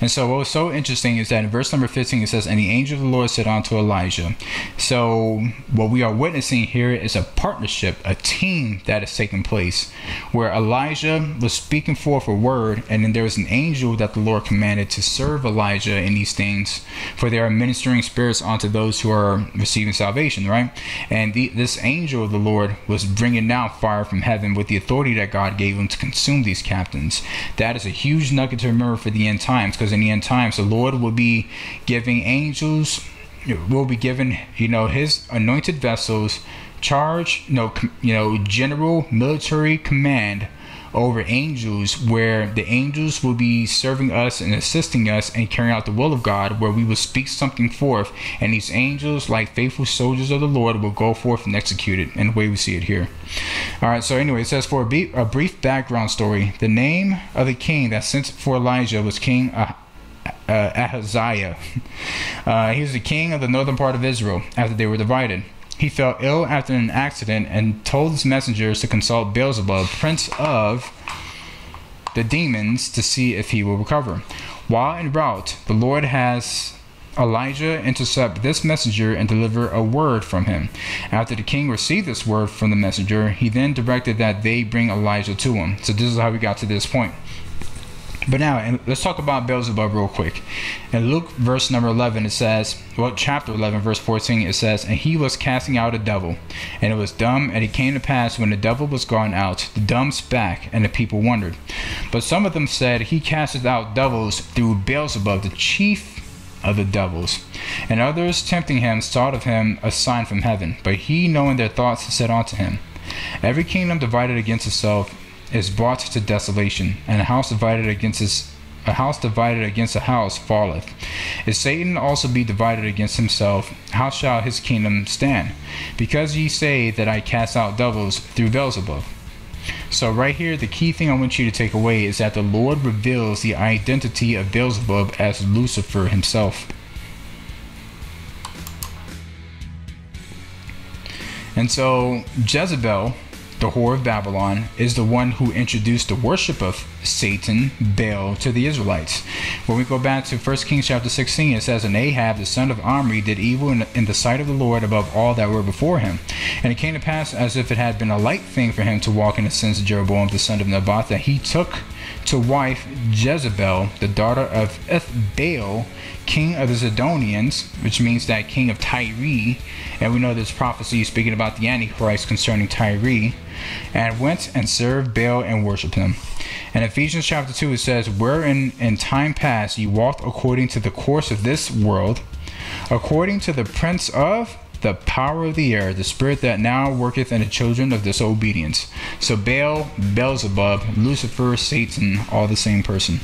And so what was so interesting is that in verse number 15 it says, And the angel of the Lord said unto Elijah. So what we are witnessing here is a partnership, a team that is taking place where Elijah was speaking forth a word, and then there was an angel that the Lord commanded to serve Elijah in these things, for they are ministering spirits unto those who are receiving salvation, right? And the, this angel of the Lord was bringing down fire from heaven with the authority that God gave him to consume these captains. That is a huge nugget to remember for the end times because in the end times. The Lord will be giving angels will be given you know his anointed vessels charge know you know general military command over angels where the angels will be serving us and assisting us and carrying out the will of God where we will speak something forth and these angels like faithful soldiers of the Lord will go forth and execute it in the way we see it here. All right, so anyway, it says for a, a brief background story, the name of the king that sent for Elijah was King uh, uh, Ahaziah. [laughs] Uh, he was the king of the northern part of Israel after they were divided. He fell ill after an accident and told his messengers to consult Beelzebub, prince of the demons, to see if he will recover. While en route, the Lord has Elijah intercept this messenger and deliver a word from him. After the king received this word from the messenger, he then directed that they bring Elijah to him. So this is how we got to this point. But now, let's talk about Beelzebub real quick. In Luke, verse number 11, it says, well, chapter 11, verse 14, it says, And he was casting out a devil, and it was dumb, and it came to pass when the devil was gone out, the dumb spake, and the people wondered. But some of them said, He casteth out devils through Beelzebub, the chief of the devils. And others, tempting him, sought of him a sign from heaven. But he, knowing their thoughts, said unto him, Every kingdom divided against itself is brought to desolation, and a house divided against its a house divided against a house falleth. If Satan also be divided against himself, how shall his kingdom stand? Because ye say that I cast out devils through Beelzebub. So right here, the key thing I want you to take away is that the Lord reveals the identity of Beelzebub as Lucifer himself. And so Jezebel the whore of Babylon, is the one who introduced the worship of Satan, Baal, to the Israelites. When we go back to 1 Kings chapter 16, it says, And Ahab, the son of Omri, did evil in, the sight of the Lord above all that were before him. And it came to pass, as if it had been a light thing for him to walk in the sins of Jeroboam, the son of Nebat, that he took to wife Jezebel, the daughter of Ethbaal, king of the Zidonians, which means that king of Tyre, and we know this prophecy is speaking about the Antichrist concerning Tyre, and went and served Baal and worshipped him. In Ephesians chapter 2 it says, Wherein in time past you walked according to the course of this world, according to the prince of the power of the air, the spirit that now worketh in the children of disobedience. So Baal, Beelzebub, Lucifer, Satan, all the same person.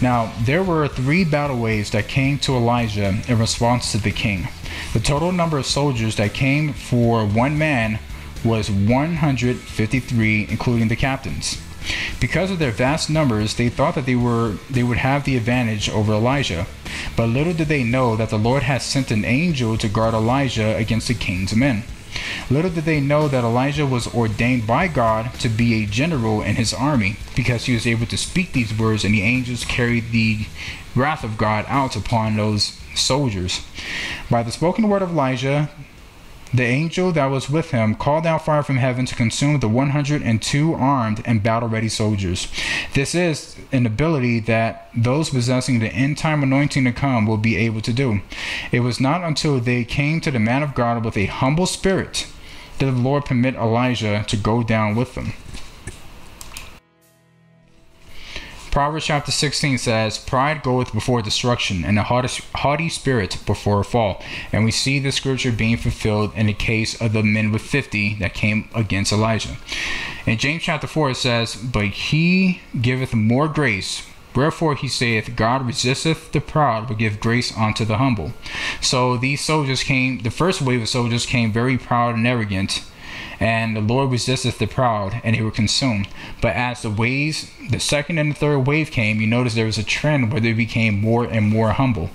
Now, there were three battle waves that came to Elijah in response to the king. The total number of soldiers that came for one man was 153, including the captains. Because of their vast numbers, they thought that they were they would have the advantage over Elijah. But little did they know that the Lord had sent an angel to guard Elijah against the king's men. Little did they know that Elijah was ordained by God to be a general in his army because he was able to speak these words and the angels carried the wrath of God out upon those soldiers. By the spoken word of Elijah, the angel that was with him called down fire from heaven to consume the 102 armed and battle ready soldiers. This is an ability that those possessing the end time anointing to come will be able to do. It was not until they came to the man of God with a humble spirit did the Lord permit Elijah to go down with them. Proverbs chapter 16 says, Pride goeth before destruction, and a haughty, spirit before a fall. And we see the scripture being fulfilled in the case of the men with 50 that came against Elijah. In James chapter 4 it says, But he giveth more grace. Wherefore he saith, God resisteth the proud, but give grace unto the humble. So these soldiers came, the first wave of soldiers came very proud and arrogant and the Lord resisteth the proud, and he will consume. But as the waves, the second and the third wave came, you notice there was a trend where they became more and more humble.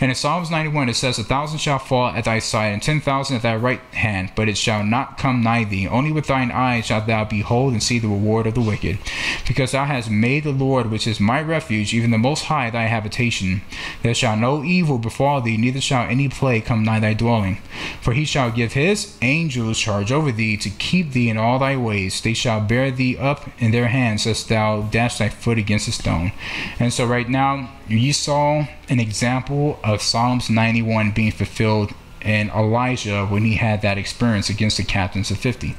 And in Psalms 91, it says, A thousand shall fall at thy side, and ten thousand at thy right hand, but it shall not come nigh thee. Only with thine eyes shalt thou behold and see the reward of the wicked. Because thou hast made the Lord, which is my refuge, even the Most High, thy habitation. There shall no evil befall thee, neither shall any plague come nigh thy dwelling. For he shall give his angels charge over thee to keep thee in all thy ways. They shall bear thee up in their hands, as thou dash thy foot against a stone. And so, right now, you saw an example of Psalms 91 being fulfilled in Elijah when he had that experience against the captains of 50.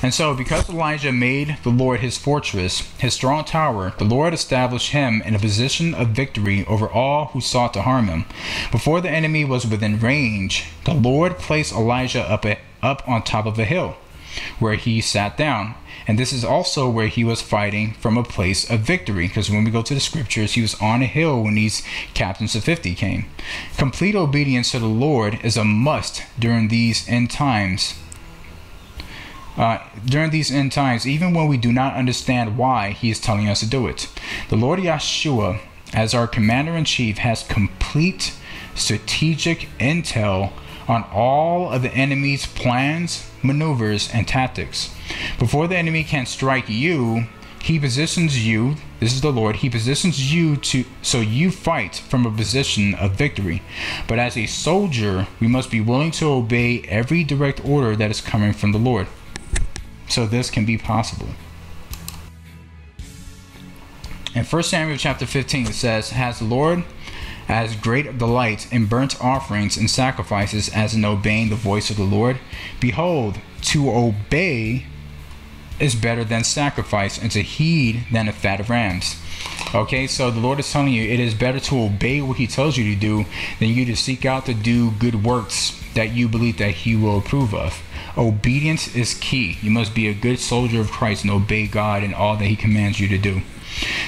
And so, because Elijah made the Lord his fortress, his strong tower, the Lord established him in a position of victory over all who sought to harm him. Before the enemy was within range, the Lord placed Elijah up, a, up on top of a hill, where he sat down. And this is also where he was fighting from a place of victory. Because when we go to the scriptures, he was on a hill when these captains of 50 came. Complete obedience to the Lord is a must during these end times uh, during these end times, even when we do not understand why He is telling us to do it. The Lord Yeshua, as our commander in chief, has complete strategic intel on all of the enemy's plans, maneuvers, and tactics. Before the enemy can strike you, He positions you, this is the Lord, he positions you to so you fight from a position of victory. But as a soldier, we must be willing to obey every direct order that is coming from the Lord. So this can be possible. In 1 Samuel chapter 15 it says, Has the Lord as great delight in burnt offerings and sacrifices as in obeying the voice of the Lord? Behold, to obey is better than sacrifice, and to heed than a fat of rams. Okay, so the Lord is telling you it is better to obey what He tells you to do than you to seek out to do good works that you believe that He will approve of. Obedience is key. You must be a good soldier of Christ and obey God in all that He commands you to do.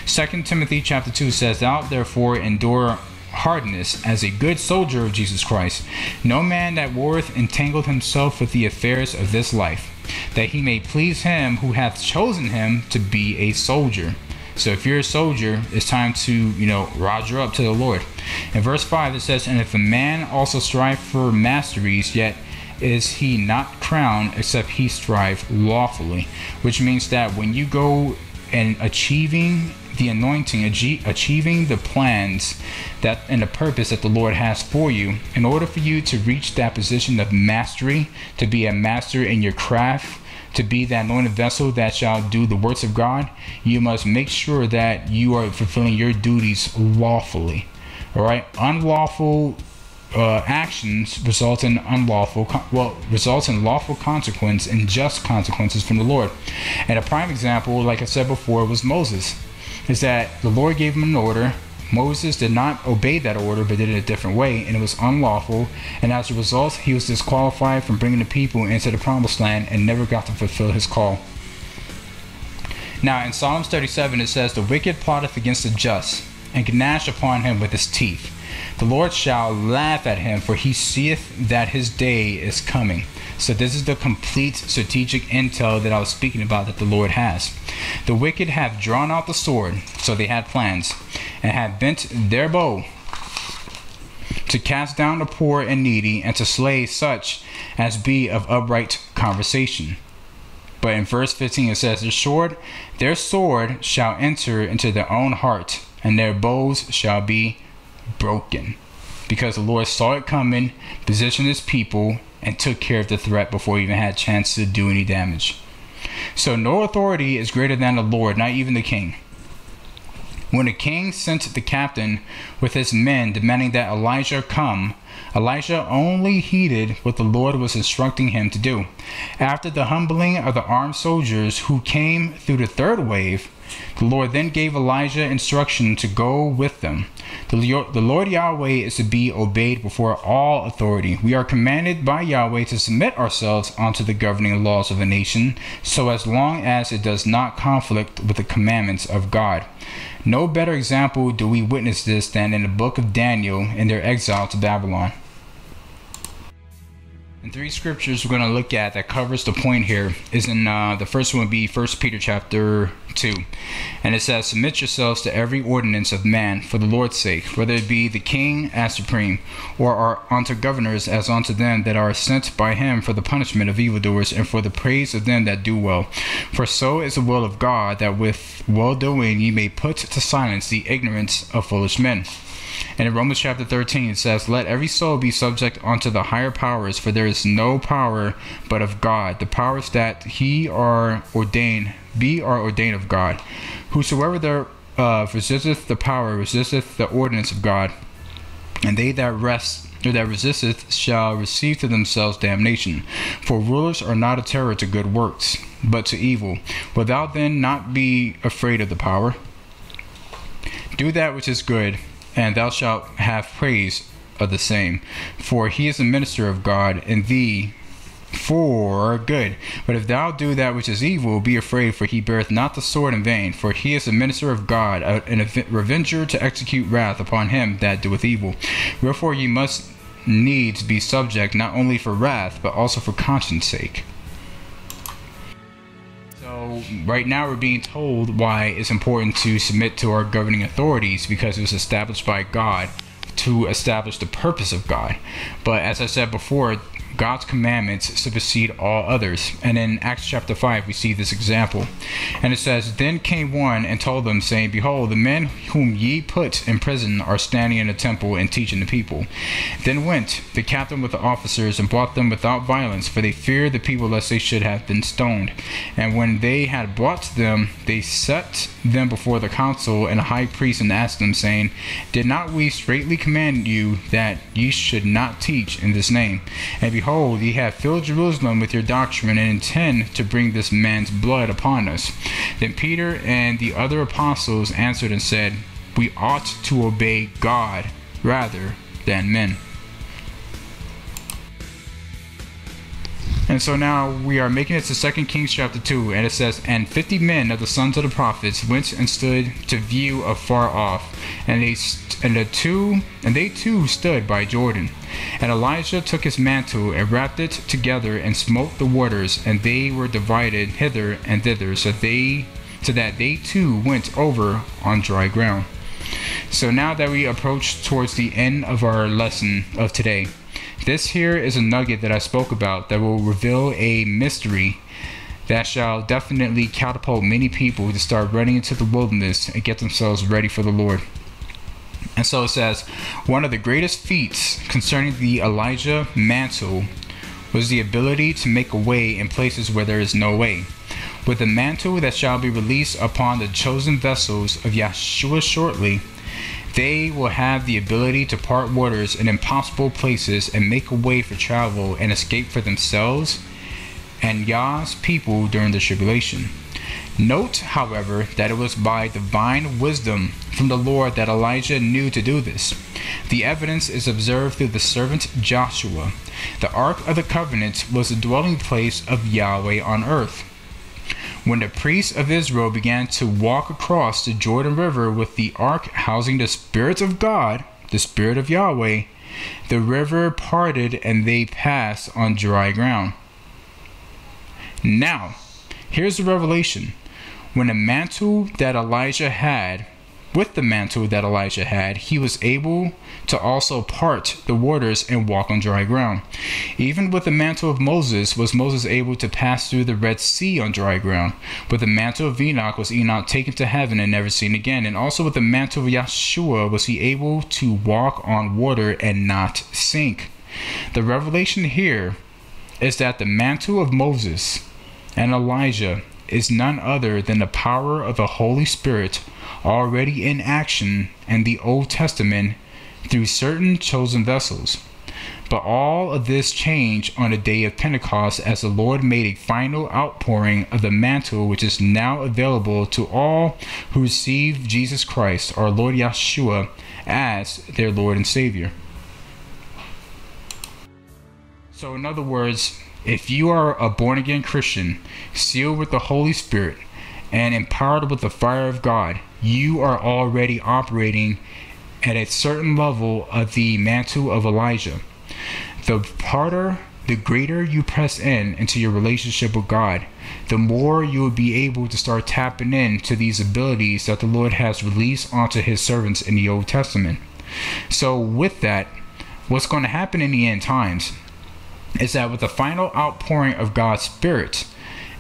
Second Timothy chapter 2 says, Thou therefore endure hardness as a good soldier of Jesus Christ. No man that warreth entangled himself with the affairs of this life, that he may please him who hath chosen him to be a soldier. So if you're a soldier, it's time to, you know, roger up to the Lord. In verse 5 it says, And if a man also strive for masteries, yet is he not crowned except he strive lawfully. Which means that when you go and achieving the anointing, achieving the plans that and the purpose that the Lord has for you, in order for you to reach that position of mastery, to be a master in your craft, to be that anointed vessel that shall do the works of God, you must make sure that you are fulfilling your duties lawfully. All right, unlawful uh, actions result in unlawful, well, results in lawful consequence and just consequences from the Lord. And a prime example, like I said before, was Moses. Is that the Lord gave him an order. Moses did not obey that order, but did it a different way, and it was unlawful. And as a result, he was disqualified from bringing the people into the promised land and never got to fulfill his call. Now, in Psalms 37, it says, The wicked plotteth against the just, and gnash upon him with his teeth. The Lord shall laugh at him, for he seeth that his day is coming. So, this is the complete strategic intel that I was speaking about that the Lord has. The wicked have drawn out the sword, so they had plans, and have bent their bow to cast down the poor and needy, and to slay such as be of upright conversation. But in verse 15 it says, Their sword, their sword shall enter into their own heart, and their bows shall be broken because the Lord saw it coming, positioned his people, and took care of the threat before he even had a chance to do any damage. So no authority is greater than the Lord, not even the king. When the king sent the captain with his men demanding that Elijah come, Elijah only heeded what the Lord was instructing him to do. After the humbling of the armed soldiers who came through the third wave, the Lord then gave Elijah instruction to go with them. The, Lord Yahweh is to be obeyed before all authority. We are commanded by Yahweh to submit ourselves unto the governing laws of a nation, so as long as it does not conflict with the commandments of God. No better example do we witness this than in the book of Daniel in their exile to Babylon. And three scriptures we're going to look at that covers the point here is in uh, the first one would be First Peter chapter 2. And it says, Submit yourselves to every ordinance of man for the Lord's sake, whether it be the king as supreme, or are unto governors as unto them that are sent by him for the punishment of evildoers and for the praise of them that do well. For so is the will of God that with well doing ye may put to silence the ignorance of foolish men. And in Romans chapter 13 it says, Let every soul be subject unto the higher powers, for there is no power but of God. The powers that he are ordained be are ordained of God. Whosoever there uh, resisteth the power resisteth the ordinance of God, and they that rest or that resisteth shall receive to themselves damnation. For rulers are not a terror to good works, but to evil. Without then not be afraid of the power. Do that which is good and thou shalt have praise of the same. For he is a minister of God in thee for good. But if thou do that which is evil, be afraid, for he beareth not the sword in vain. For he is a minister of God, an revenger to execute wrath upon him that doeth evil. Wherefore ye must needs be subject not only for wrath, but also for conscience sake right now we're being told why it's important to submit to our governing authorities because it was established by God to establish the purpose of God. But as I said before, God's commandments supersede all others. And in Acts chapter 5, we see this example. And it says, Then came one and told them, saying, Behold, the men whom ye put in prison are standing in the temple and teaching the people. Then went the captain with the officers and brought them without violence, for they feared the people lest they should have been stoned. And when they had brought them, they set them before the council and the high priest and asked them, saying, Did not we straitly command you that ye should not teach in this name? And behold, ye have filled Jerusalem with your doctrine and intend to bring this man's blood upon us. Then Peter and the other apostles answered and said, We ought to obey God rather than men. And so now we are making it to 2 Kings chapter 2, and it says, And fifty men of the sons of the prophets went and stood to view afar off, and they and the two and they too stood by Jordan. And Elijah took his mantle and wrapped it together and smote the waters, and they were divided hither and thither, so they so that they too went over on dry ground. So now that we approach towards the end of our lesson of today, this here is a nugget that I spoke about that will reveal a mystery that shall definitely catapult many people to start running into the wilderness and get themselves ready for the Lord. And so it says, one of the greatest feats concerning the Elijah mantle was the ability to make a way in places where there is no way. With the mantle that shall be released upon the chosen vessels of Yeshua shortly, they will have the ability to part waters in impossible places and make a way for travel and escape for themselves and Yah's people during the tribulation. Note, however, that it was by divine wisdom from the Lord that Elijah knew to do this. The evidence is observed through the servant Joshua. The Ark of the Covenant was the dwelling place of Yahweh on earth. When the priests of Israel began to walk across the Jordan River with the ark housing the Spirit of God, the Spirit of Yahweh, the river parted and they passed on dry ground. Now, here's the revelation. When the mantle that Elijah had with the mantle that Elijah had, he was able to also part the waters and walk on dry ground. Even with the mantle of Moses, was Moses able to pass through the Red Sea on dry ground. With the mantle of Enoch, was Enoch taken to heaven and never seen again. And also with the mantle of Yeshua, was he able to walk on water and not sink. The revelation here is that the mantle of Moses and Elijah is none other than the power of the Holy Spirit already in action in the Old Testament through certain chosen vessels. But all of this changed on the day of Pentecost as the Lord made a final outpouring of the mantle which is now available to all who receive Jesus Christ, our Lord Yeshua, as their Lord and Savior. So, in other words, if you are a born again Christian, sealed with the Holy Spirit, and empowered with the fire of God, you are already operating at a certain level of the mantle of Elijah. The harder, the greater you press in into your relationship with God, the more you will be able to start tapping into these abilities that the Lord has released onto his servants in the Old Testament. So, with that, what's going to happen in the end times is that with the final outpouring of God's Spirit,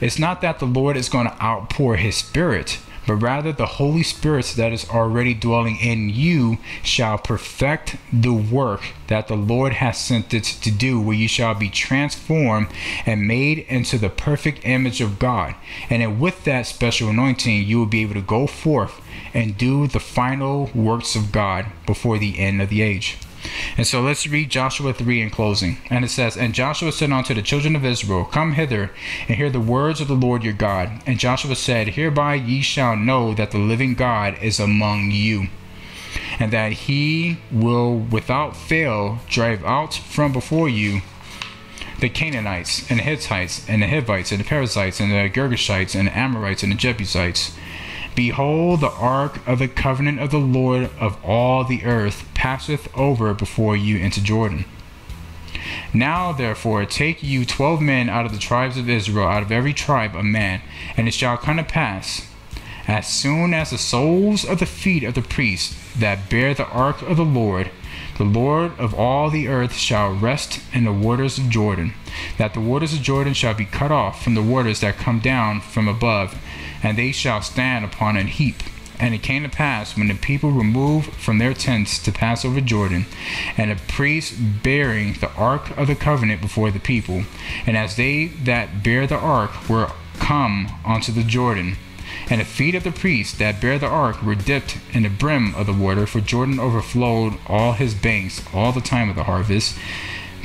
it's not that the Lord is going to outpour his Spirit, but rather the Holy Spirit that is already dwelling in you shall perfect the work that the Lord has sent it to do, where you shall be transformed and made into the perfect image of God. And then with that special anointing, you will be able to go forth and do the final works of God before the end of the age. And so let's read Joshua 3 in closing. And it says, And Joshua said unto the children of Israel, Come hither and hear the words of the Lord your God. And Joshua said, Hereby ye shall know that the living God is among you, and that he will without fail drive out from before you the Canaanites, and the Hittites, and the Hivites, and the Perizzites, and the Girgashites, and the Amorites, and the Jebusites. Behold, the ark of the covenant of the Lord of all the earth passeth over before you into Jordan. Now, therefore, take you twelve men out of the tribes of Israel, out of every tribe a man, and it shall come to pass, as soon as the soles of the feet of the priests that bear the ark of the Lord The Lord of all the earth shall rest in the waters of Jordan, that the waters of Jordan shall be cut off from the waters that come down from above, and they shall stand upon an heap. And it came to pass when the people removed from their tents to pass over Jordan, and the priests bearing the ark of the covenant before the people, and as they that bear the ark were come unto the Jordan, and the feet of the priests that bear the ark were dipped in the brim of the water, for Jordan overflowed all his banks all the time of the harvest,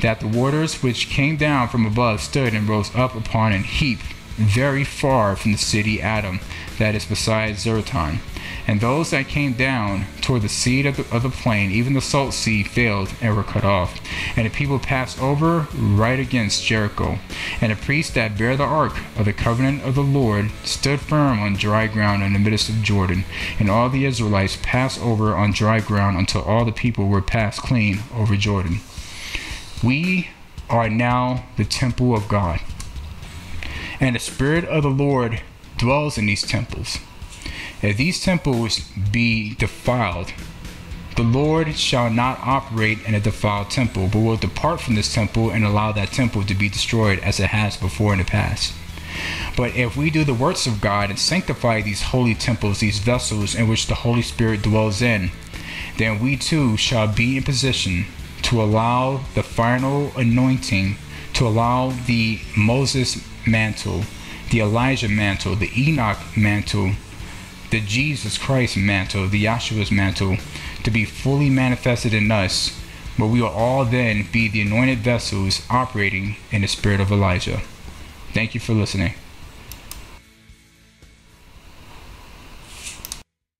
that the waters which came down from above stood and rose up upon an heap very far from the city Adam, that is beside Zaretan. And those that came down toward the sea of the, of the plain, even the salt sea, failed and were cut off. And the people passed over right against Jericho. And the priests that bear the ark of the covenant of the Lord stood firm on dry ground in the midst of Jordan. And all the Israelites passed over on dry ground until all the people were passed clean over Jordan. We are now the temple of God and the Spirit of the Lord dwells in these temples. If these temples be defiled, the Lord shall not operate in a defiled temple, but will depart from this temple and allow that temple to be destroyed as it has before in the past. But if we do the works of God and sanctify these holy temples, these vessels in which the Holy Spirit dwells in, then we too shall be in position to allow the final anointing, to allow the Moses mantle, the Elijah mantle, the Enoch mantle, the Jesus Christ mantle, the Yahshua's mantle, to be fully manifested in us, where we will all then be the anointed vessels operating in the spirit of Elijah. Thank you for listening.